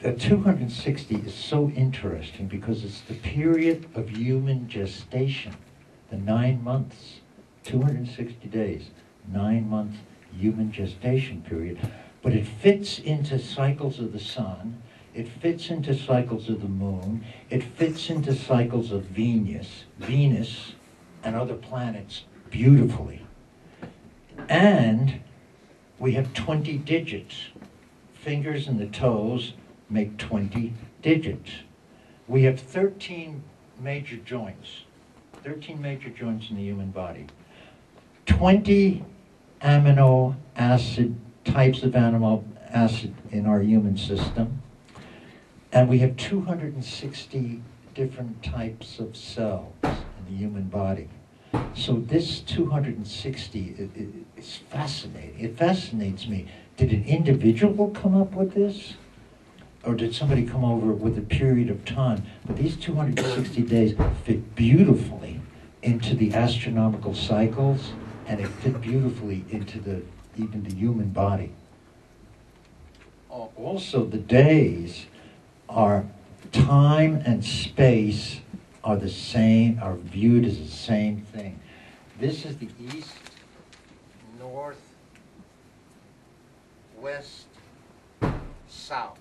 the 260 is so interesting because it's the period of human gestation, the nine months, 260 days, nine month human gestation period. But it fits into cycles of the sun, it fits into cycles of the moon, it fits into cycles of Venus, Venus and other planets beautifully. And we have 20 digits, fingers and the toes make 20 digits. We have 13 major joints, 13 major joints in the human body. 20 amino acid types of amino acid in our human system. And we have 260 different types of cells in the human body. So this 260 i- i- is fascinating. It fascinates me. Did an individual come up with this? Or did somebody come over with a period of time? But these 260 days fit beautifully into the astronomical cycles, and it fit beautifully into the even the human body. Uh, also, the days are time and space are the same, are viewed as the same thing. This is the East, north, west, south.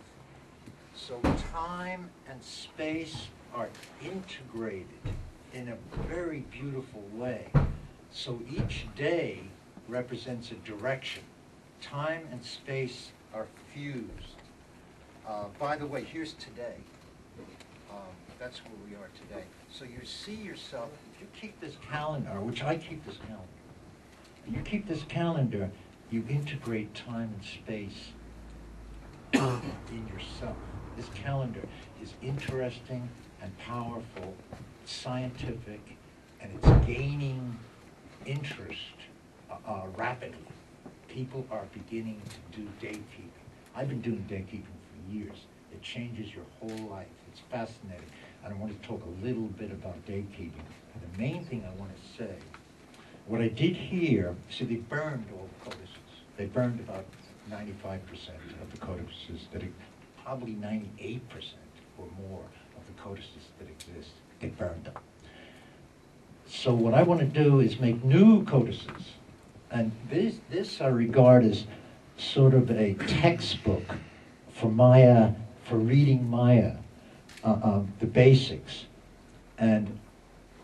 So time and space are integrated in a very beautiful way. So each day represents a direction. Time and space are fused. Uh, by the way, here's today. Um, that's where we are today. So you see yourself, If you keep this calendar, which I keep this calendar, you keep this calendar, you integrate time and space in yourself. This calendar is interesting and powerful, scientific, and it's gaining interest uh, uh, rapidly. People are beginning to do day keeping. I've been doing day keeping for years. It changes your whole life. It's fascinating. And I want to talk a little bit about day keeping. The main thing I want to say, what I did here, see, they burned all the codices. They burned about 95% of the codices that, probably 98% or more of the codices that exist. They burned them. So what I want to do is make new codices. And this, this I regard as sort of a textbook for Maya, for reading Maya, uh, uh, the basics. And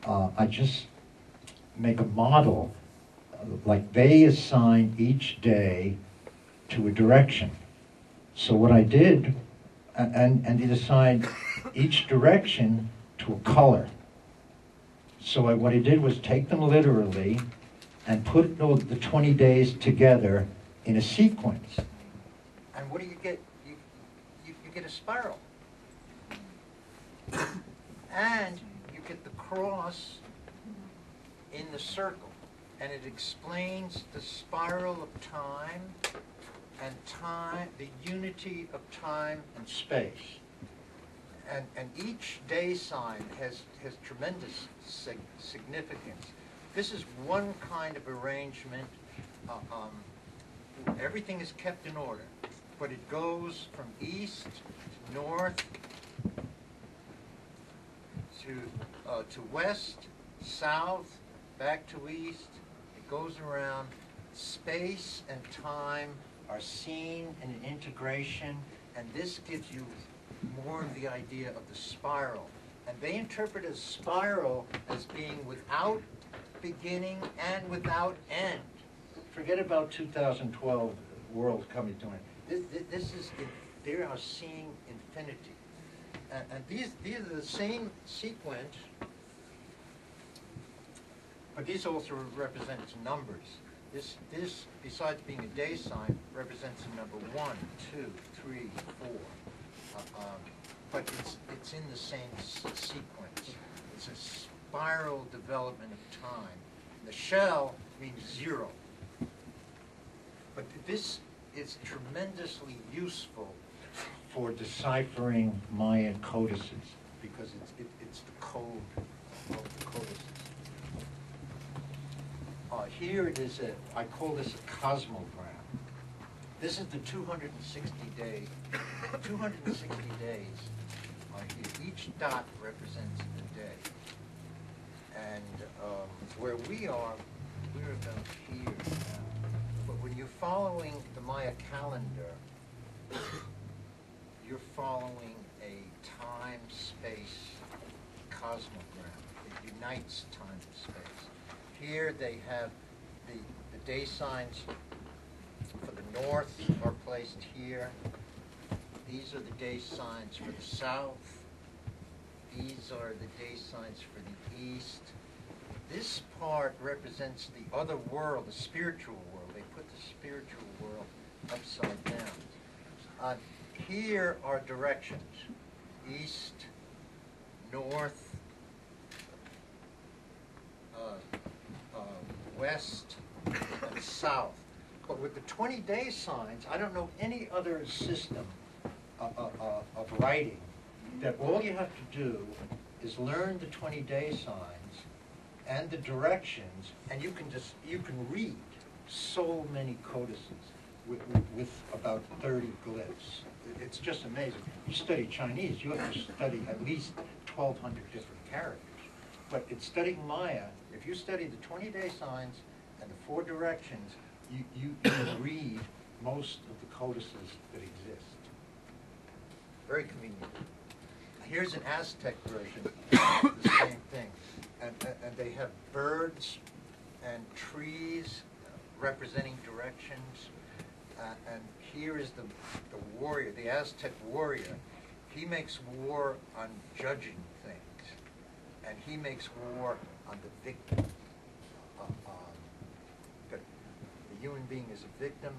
uh, I just make a model, uh, like they assign each day to a direction. So what I did, and, and it assigned each direction to a color. So I, what I did was take them literally and put the the 20 days together in a sequence. And what do you get? You, you, you get a spiral. And you get the cross in the circle. And it explains the spiral of time and time, the unity of time and space. And, and each day sign has, has tremendous sig- significance. This is one kind of arrangement. Uh, um, everything is kept in order, but it goes from east to north to, uh, to west, south, back to east. It goes around. Space and time are seen in an integration, and this gives you more of the idea of the spiral. And they interpret a spiral as being without beginning and without end. Forget about 2012 world coming to an end. This, this- is, they are seeing infinity. And, and these, these are the same sequence, but these also represent numbers. This, this, besides being a day sign, represents a number one, two, three, four. Um, But it's, it's in the same sequence. It's a spiral development of time. The shell means zero. But this is tremendously useful For deciphering Maya codices. because it's, it, it's the code of the codices. Uh, here it is a, I call this a cosmogram. This is the two hundred and sixty day, two hundred and sixty days are here. Each dot represents a day. And, um, where we are, we're about here now. But when you're following the Maya calendar, you're following a time-space cosmogram that unites time and space. Here they have the, the day signs for the north are placed here. These are the day signs for the south. These are the day signs for the east. This part represents the other world, the spiritual world. They put the spiritual world upside down. Uh, here are directions, east, north, uh, uh, west, and south. But with the 20-day signs, I don't know any other system uh, uh, of writing that all you have to do is learn the 20-day signs and the directions, and you can just, you can read so many codices with, with, with about 30 glyphs. It's just amazing. You study Chinese, you have to study at least 1,200 different characters. But in studying Maya, if you study the 20-day signs and the four directions, you, you can read most of the codices that exist. Very convenient. Here's an Aztec version, of the same thing. And, and- they have birds and trees representing directions. Uh, and here is the, the warrior, the Aztec warrior. He makes war on judging things, and he makes war on the victim. Uh, um, That human being is a victim?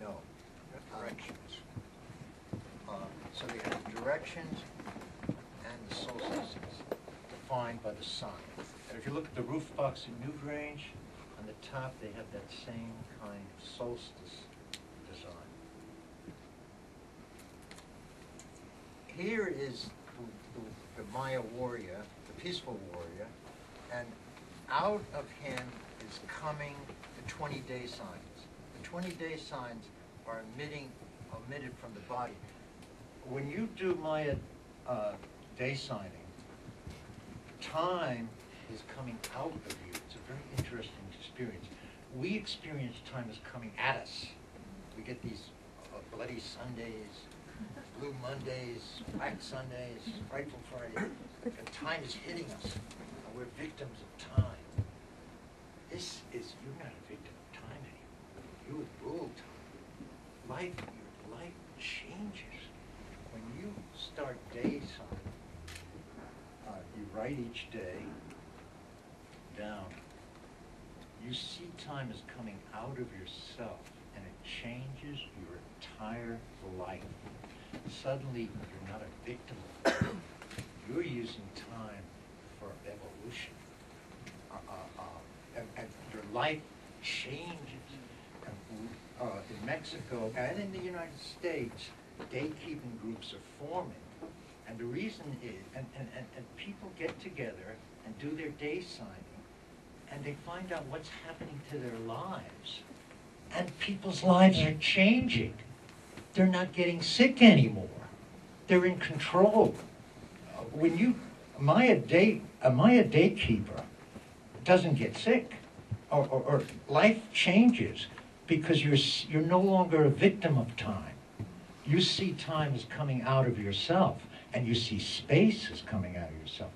No. Directions. Uh, So they have directions and the solstices defined by the sun. And if you look at the roof box in Newgrange, On the top, they have that same kind of solstice design. Here is the, the, the Maya warrior, the peaceful warrior, and out of him is coming the twenty-day signs. The twenty-day signs are emitting, emitted from the body. When you do my uh, day signing, time is coming out of you. It's a very interesting experience. We experience time as coming at us. We get these uh, bloody Sundays, blue Mondays, black Sundays, frightful Friday, and time is hitting us, and we're victims of time. This is, you're not a victim of time anymore. You rule time. Life, your life changes. When you start day signing, uh, you write each day down. You see time as coming out of yourself, and it changes your entire life. Suddenly, you're not a victim. You're using time for evolution. Uh, uh, uh, and, and your life changes. Uh, in Mexico and in the United States, day-keeping groups are forming. And the reason is, and, and, and, and people get together and do their day signing, and they find out what's happening to their lives. And people's lives are changing. They're not getting sick anymore. They're in control. Uh, When you, Maya day, a Maya daykeeper doesn't get sick, or, or, or life changes because you're, you're no longer a victim of time. You see time as coming out of yourself, and you see space as coming out of yourself.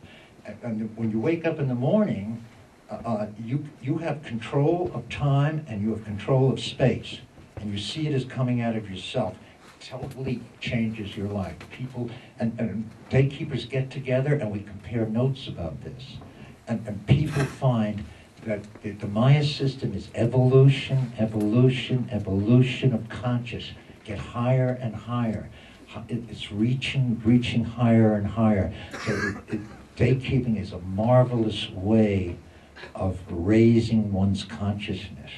And, and when you wake up in the morning, uh, uh, you, you have control of time and you have control of space, and you see it as coming out of yourself. Totally changes your life. People and, and daykeepers get together, and we compare notes about this. And, and people find that the, the Maya system is evolution, evolution, evolution of conscious. Get higher and higher. It- It's reaching, reaching higher and higher. So it, it, daykeeping is a marvelous way of raising one's consciousness.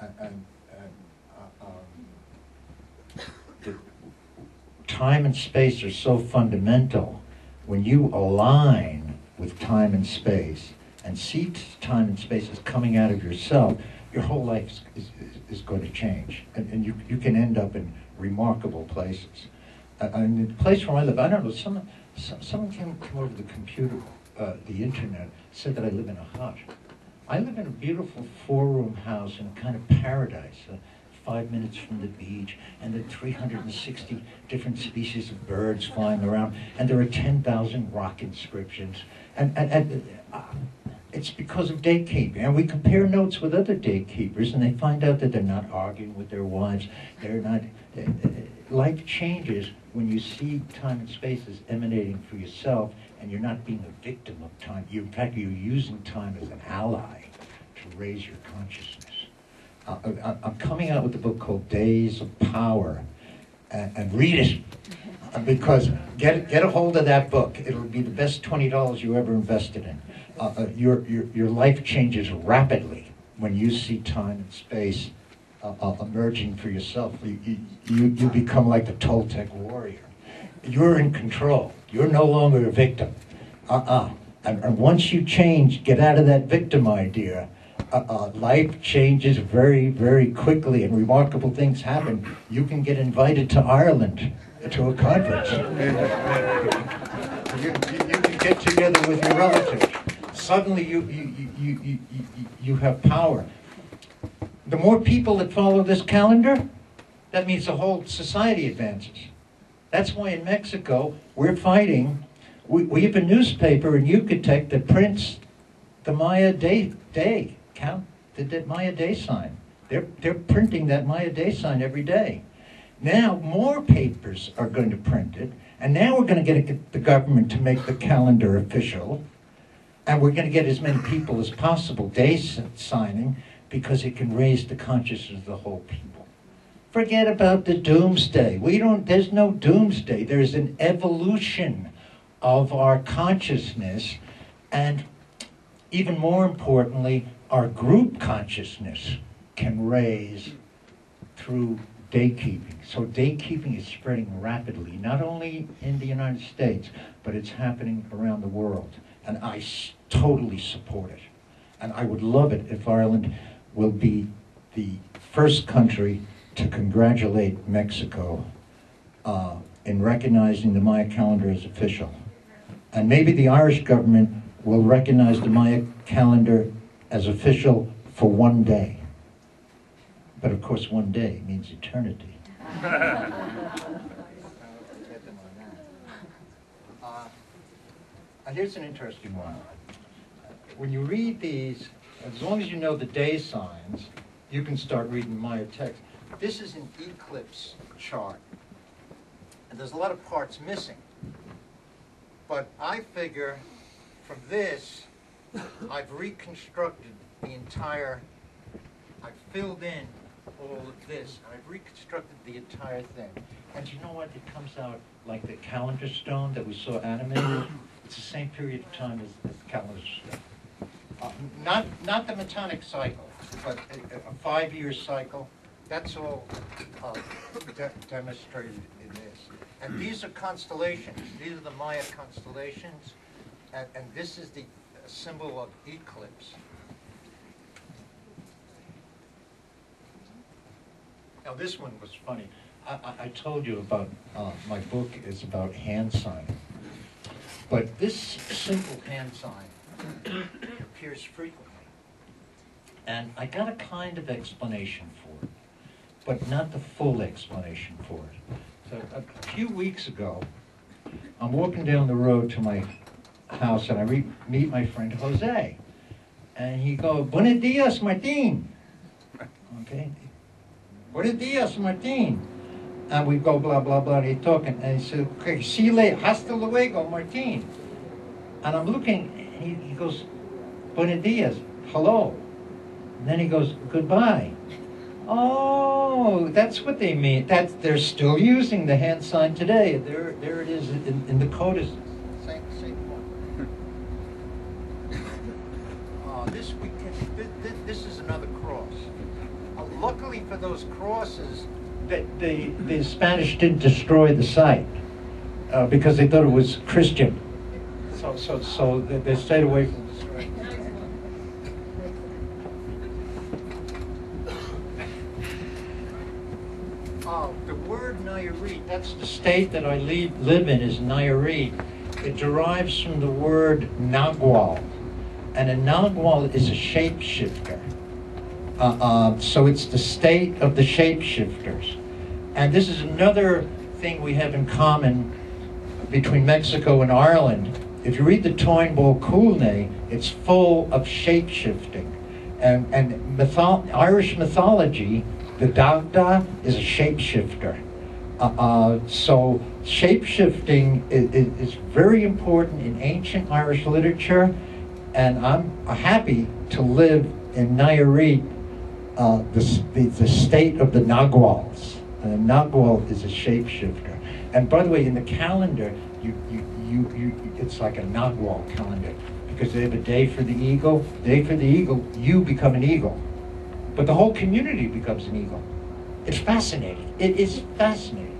And, and, and, uh, um, the time and space are so fundamental. When you align with time and space and see time and space as coming out of yourself, your whole life is, is, is- going to change. And, and you, you can end up in remarkable places. Uh, and the place where I live, I don't know, someone, some, someone came, came over the computer, uh, the internet, said that I live in a hut. I live in a beautiful four-room house in a kind of paradise, uh, five minutes from the beach, and there are 360 different species of birds flying around, and there are 10,000 rock inscriptions. And, and, and uh, it's because of day keeping. And we compare notes with other day keepers, and they find out that they're not arguing with their wives. They're not. Uh, uh, life changes when you see time and space as emanating for yourself, and you're not being a victim of time. You, in fact, you're using time as an ally to raise your consciousness. Uh, I- I'm coming out with a book called Days of Power, and, and read it because get get a hold of that book. It'll be the best twenty dollars you ever invested in. Uh, uh, your your your life changes rapidly when you see time and space uh, uh, emerging for yourself. You, you you become like the Toltec warrior. You're in control. You're no longer a victim. Uh-uh. And, and once you change, get out of that victim idea. Uh-uh. Life changes very, very quickly, and remarkable things happen. You can get invited to Ireland to a conference. you, you, you can get together with your relatives. Suddenly, you, you, you, you, you, you- have power. The more people that follow this calendar, that means the whole society advances. That's why in Mexico, we're fighting. We, we have a newspaper in Yucatec that prints the Maya day, day count, the, the Maya day sign. They're, they're printing that Maya day sign every day. Now more papers are going to print it, and now we're going to get the government to make the calendar official, and we're going to get as many people as possible day signing because it can raise the consciousness of the whole people. Forget about the doomsday. We don't, there's no doomsday. There's an evolution of our consciousness. And even more importantly, our group consciousness can raise through day keeping. So day keeping is spreading rapidly, not only in the United States, but it's happening around the world. And I totally support it. And I would love it if Ireland will be the first country to congratulate Mexico uh, in recognizing the Maya calendar as official. And maybe the Irish government will recognize the Maya calendar as official for one day. But of course, one day means eternity. and here's an interesting one. When you read these, as long as you know the day signs, you can start reading Maya text. This is an eclipse chart. And there's a lot of parts missing. But I figure from this, I've reconstructed the entire, I've filled in all of this, and I've reconstructed the entire thing. And you know what? It comes out like the calendar stone that we saw animated. It's the same period of time as, the stone. Uh, Not, not the Metonic cycle, but a, a five-year cycle. That's all uh, de- demonstrated in this. And these are constellations. These are the Maya constellations. And, and this is the symbol of eclipse. Now, this one was funny. I, I, I told you about, uh, my book is about hand sign. But this simple hand sign appears frequently. And I got a kind of explanation for it, but not the full explanation for it. So a few weeks ago, I'm walking down the road to my house and I meet my friend Jose. And he goes, Buenos dias, Martin. Okay, Buenos dias, Martin. And we go blah, blah, blah, he's talking, and he said, okay, see you later, hasta luego, Martin. And I'm looking, and he, he goes, Buenos dias, hello. And then he goes, goodbye. Oh, that's what they mean. That's, they're still using the hand sign today. There, there it is in, in the codices. Same, same one. This we this, this is another cross. Uh, luckily for those crosses, The, the, the Spanish didn't destroy the site uh, because they thought it was Christian. So, so, so they, they stayed away from destroying. uh, the word Nayarit, That's the state that I live, live in is Nayarit. It derives from the word Nagual. And a Nagual is a shapeshifter. Uh, uh, so it's the state of the shapeshifters. And this is another thing we have in common between Mexico and Ireland. If you read the Táin Bó Cúailnge, it's full of shapeshifting. And, and mytho- Irish mythology, the Dagda is a shapeshifter. Uh, uh, so shapeshifting is, is very important in ancient Irish literature, and I'm happy to live in Nayarit, uh, the, the, the state of the Naguals. And a Nagual is a shapeshifter. And by the way, in the calendar, you, you, you, you, it's like a Nagual calendar because they have a day for the eagle, day for the eagle, you become an eagle. But the whole community becomes an eagle. It's fascinating. It is fascinating.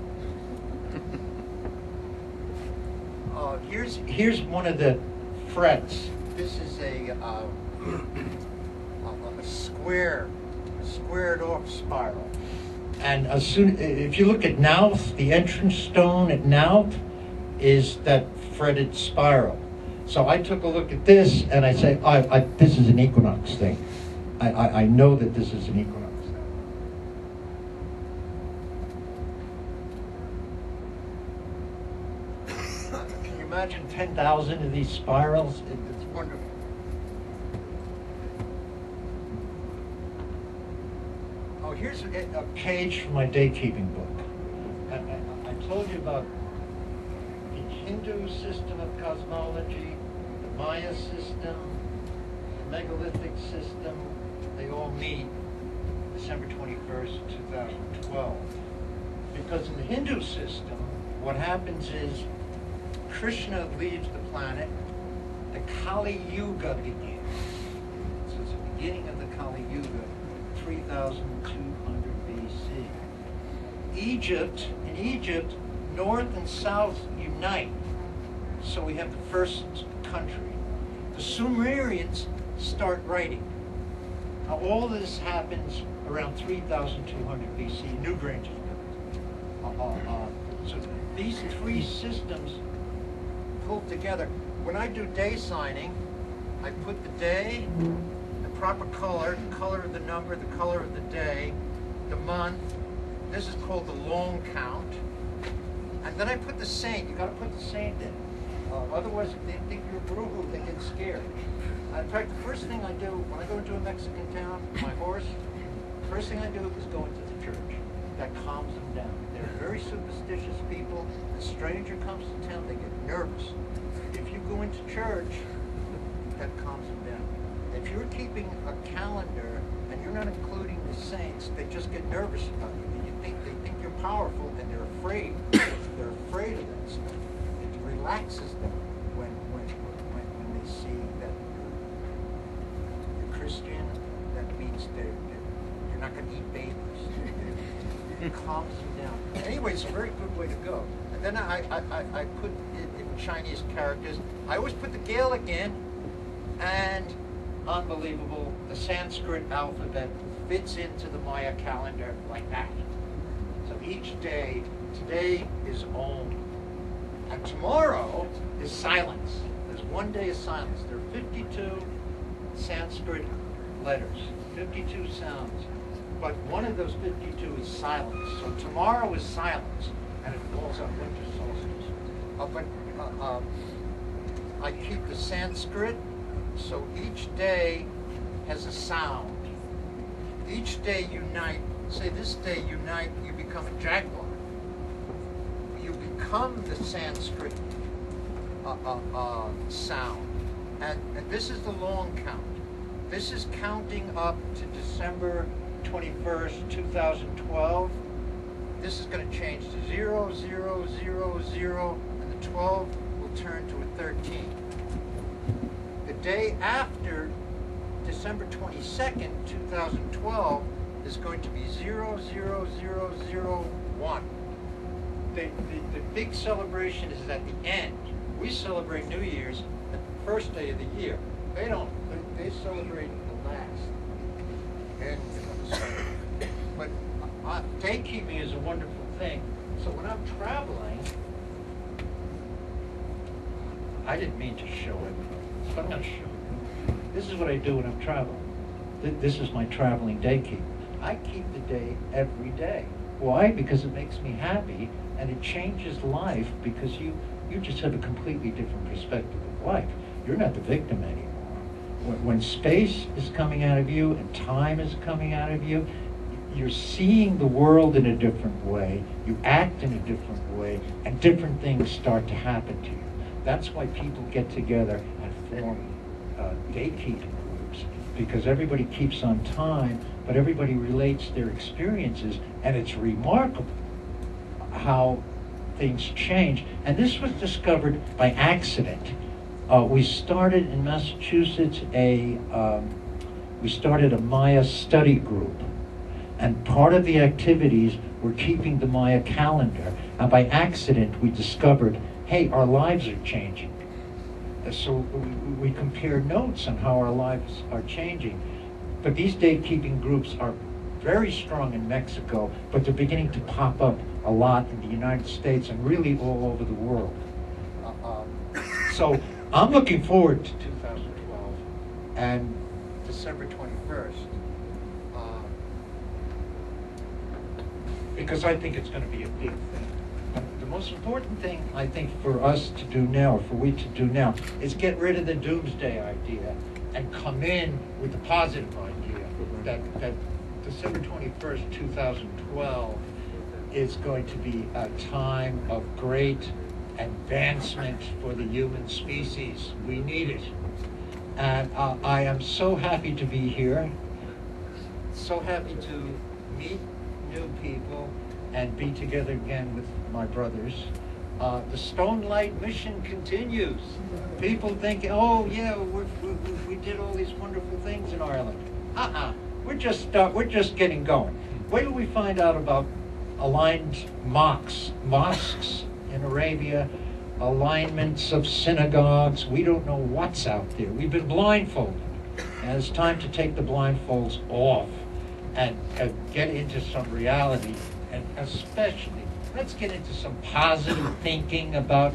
uh, here's, Here's one of the frets. this is a, uh, a, a square, a squared off spiral. And as soon, if you look at Knowth, the entrance stone at Knowth is that fretted spiral. So I took a look at this and I say, I, I, this is an equinox thing. I, I, I know that this is an equinox. Can you imagine 10,000 of these spirals? It- It's wonderful. Oh, here's a, page from my day-keeping book. I, I, I told you about the Hindu system of cosmology, the Maya system, the megalithic system. They all meet December 21st, 2012. Because in the Hindu system, what happens is Krishna leaves the planet the Kali Yuga begins. So it's the beginning of the Kali Yuga, 3200 BC. Egypt, in Egypt, North and South unite. So we have the first country. The Sumerians start writing. Now, all this happens around 3200 BC. Newgrange is built. Uh, uh, uh, so these three systems pulled together. When I do day signing, I put the day, proper color, the color of the number, the color of the day, the month. This is called the long count. And then I put the saint. You got to put the saint in. Uh, otherwise, if they think you're a brutal, they get scared. In fact, the first thing I do when I go into a Mexican town, my horse, first thing I do is go into the church. That calms them down. They're very superstitious people. A stranger comes to town, they get nervous. If you go into church, that calms them you're keeping a calendar and you're not including the saints, they just get nervous about you. And you think they think you're powerful and they're afraid. they're afraid of that stuff. It relaxes them when when when, when they see that you're, you're Christian. That means they're, they're you're not going to eat babies. it calms them down. Anyway, it's a very good way to go. And then I, I, I, I put it in Chinese characters. I always put the Gaelic in, and unbelievable, the Sanskrit alphabet fits into the Maya calendar like that. So each day, today is Om. And tomorrow is silence. There's one day of silence. There are 52 Sanskrit letters, 52 sounds. But one of those 52 is silence. So tomorrow is silence, and it falls on winter solstice. Uh, but uh, uh, I keep the Sanskrit, so each day has a sound. Each day unite. Say this day unite, you become a jaguar. You become the Sanskrit uh, uh, uh, sound. And, and this is the long count. This is counting up to December 21st, 2012. This is going to change to 0, 0, 0, 0, and the 12 will turn to a 13. Day after December 22nd, 2012 is going to be 0, 0, 0, 0, 1. The, the, the big celebration is at the end. We celebrate New Year's at the first day of the year. They don't, they, they celebrate the last. And, but uh, is a wonderful thing. So when I'm traveling, I didn't mean to show it, I'm show it. This is what I do when I'm traveling. Th- This is my traveling day keep. I keep the day every day. Why? Because it makes me happy and it changes life because you, you just have a completely different perspective of life. You're not the victim anymore. When, when space is coming out of you and time is coming out of you, you're seeing the world in a different way, you act in a different way, and different things start to happen to you. That's why people get together form uh, daykeeping groups, because everybody keeps on time, but everybody relates their experiences, and it's remarkable how things change. And this was discovered by accident. Uh, we started in Massachusetts a um, we started a Maya study group, and part of the activities were keeping the Maya calendar. And by accident, we discovered, hey, our lives are changing. So we, compare notes on how our lives are changing. But these date keeping groups are very strong in Mexico, but they're beginning to pop up a lot in the United States and really all over the world. So I'm looking forward to 2012 and December 21st. uh, Because I think it's going to be a big thing. Most important thing, I think, for us to do now, or for we to do now, is get rid of the doomsday idea and come in with the positive idea that, that December 21st, 2012 is going to be a time of great advancement for the human species. We need it. And uh, I am so happy to be here, so happy to meet new people and be together again with my brothers. Uh, the Stone Light mission continues. People think, oh yeah, we, we, did all these wonderful things in Ireland. Uh-uh. We're just start, we're just getting going. Wait till we find out about aligned mosques, mosques in Arabia, alignments of synagogues. We don't know what's out there. We've been blindfolded. And it's time to take the blindfolds off and, and get into some reality. Especially, let's get into some positive thinking about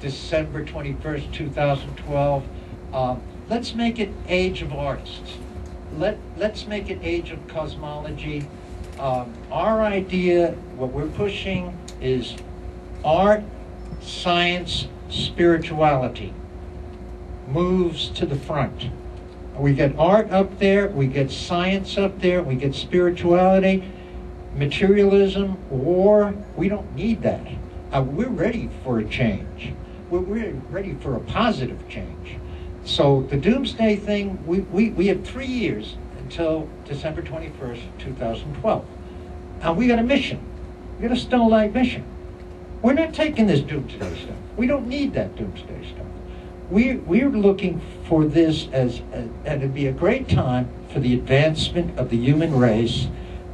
December 21st, 2012. Um, let's make it Age of Artists. Let, let's make it Age of Cosmology. Um, our idea, what we're pushing, is art, science, spirituality moves to the front. We get art up there, we get science up there, we get spirituality, materialism, war. We don't need that. Uh, we're ready for a change. We're, we're ready for a positive change. So the doomsday thing, we, we, we have three years until December 21st, 2012. And we got a mission. We got a Stone mission. We're not taking this doomsday stuff. We don't need that doomsday stuff. We, we're looking for this as, as, and it'd be a great time for the advancement of the human race.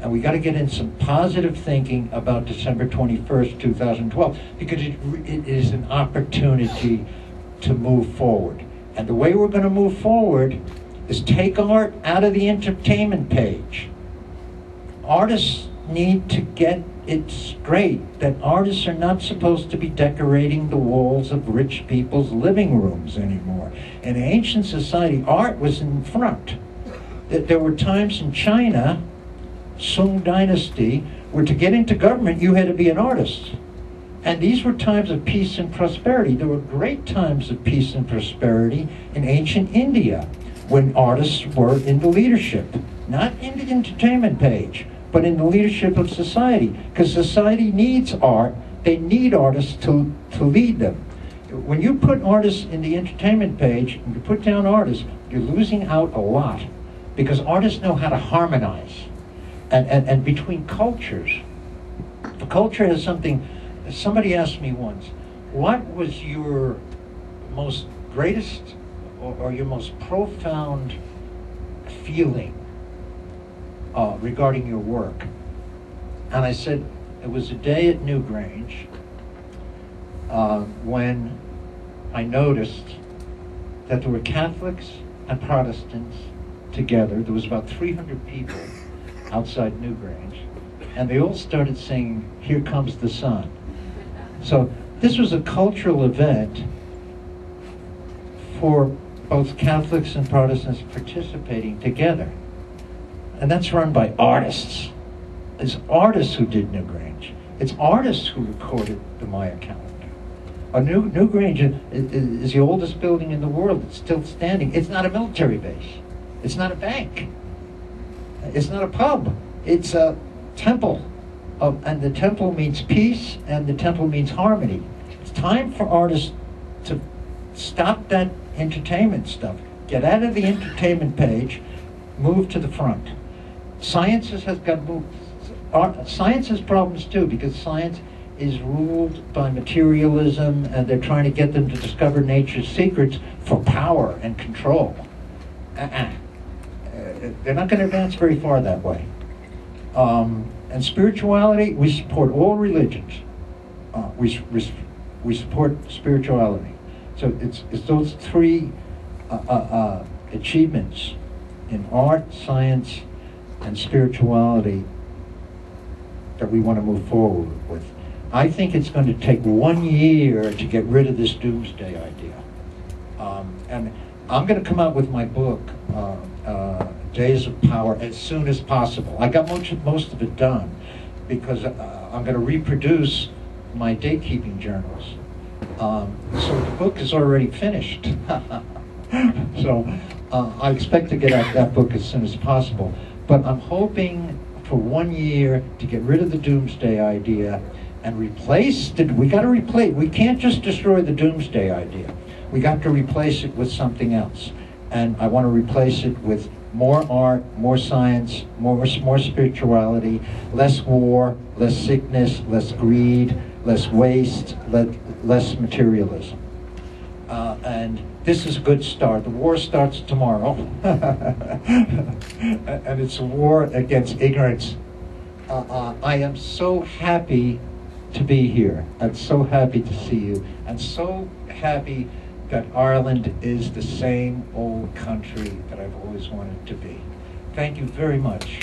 And we got to get in some positive thinking about December 21st, 2012, because it, it is an opportunity to move forward. And the way we're going to move forward is take art out of the entertainment page. Artists need to get it straight that artists are not supposed to be decorating the walls of rich people's living rooms anymore. In ancient society, art was in front. That There were times in China, Sung Dynasty, where to get into government you had to be an artist. And these were times of peace and prosperity. There were great times of peace and prosperity in ancient India when artists were in the leadership, not in the entertainment page but in the leadership of society. Because society needs art. They need artists to, to lead them. When you put artists in the entertainment page, and you put down artists, you're losing out a lot. Because artists know how to harmonize. And, and, and between cultures, the culture has something, somebody asked me once, what was your most greatest or, or your most profound feeling uh, regarding your work. And I said, it was a day at Newgrange uh, when I noticed that there were Catholics and Protestants together. There was about 300 people outside Newgrange. And they all started singing, Here Comes the Sun. So this was a cultural event for both Catholics and Protestants participating together. And that's run by artists. It's artists who did Newgrange. It's artists who recorded the Maya calendar. A New Newgrange is, is the oldest building in the world. It's still standing. It's not a military base. It's not a bank. It's not a pub. It's a temple. Of, and the temple means peace, and the temple means harmony. It's time for artists to stop that entertainment stuff. Get out of the entertainment page, move to the front. Science has got moved. Science has problems too because science is ruled by materialism and they're trying to get them to discover nature's secrets for power and control. Uh-uh. Uh, they're not going to advance very far that way. Um, and spirituality, we support all religions. Uh, we, we, we support spirituality. So it's, it's those three uh, uh, uh achievements in art, science, and spirituality that we want to move forward with. I think it's going to take one year to get rid of this doomsday idea. Um, and I'm going to come out with my book, uh, uh, Days of Power, as soon as possible. I got most, most of it done because uh, I'm going to reproduce my date keeping journals. Um, so the book is already finished. so uh, I expect to get out that book as soon as possible. But I'm hoping for one year to get rid of the doomsday idea and replace the, we got to replace, we can't just destroy the doomsday idea. We got to replace it with something else. And I want to replace it with more art, more science, more, more spirituality, less war, less sickness, less greed, less waste, less, less materialism. Uh, and this is a good start. The war starts tomorrow, and it's a war against ignorance. Uh, uh, I am so happy to be here. I'm so happy to see you, and so happy that Ireland is the same old country that I've always wanted to be. Thank you very much.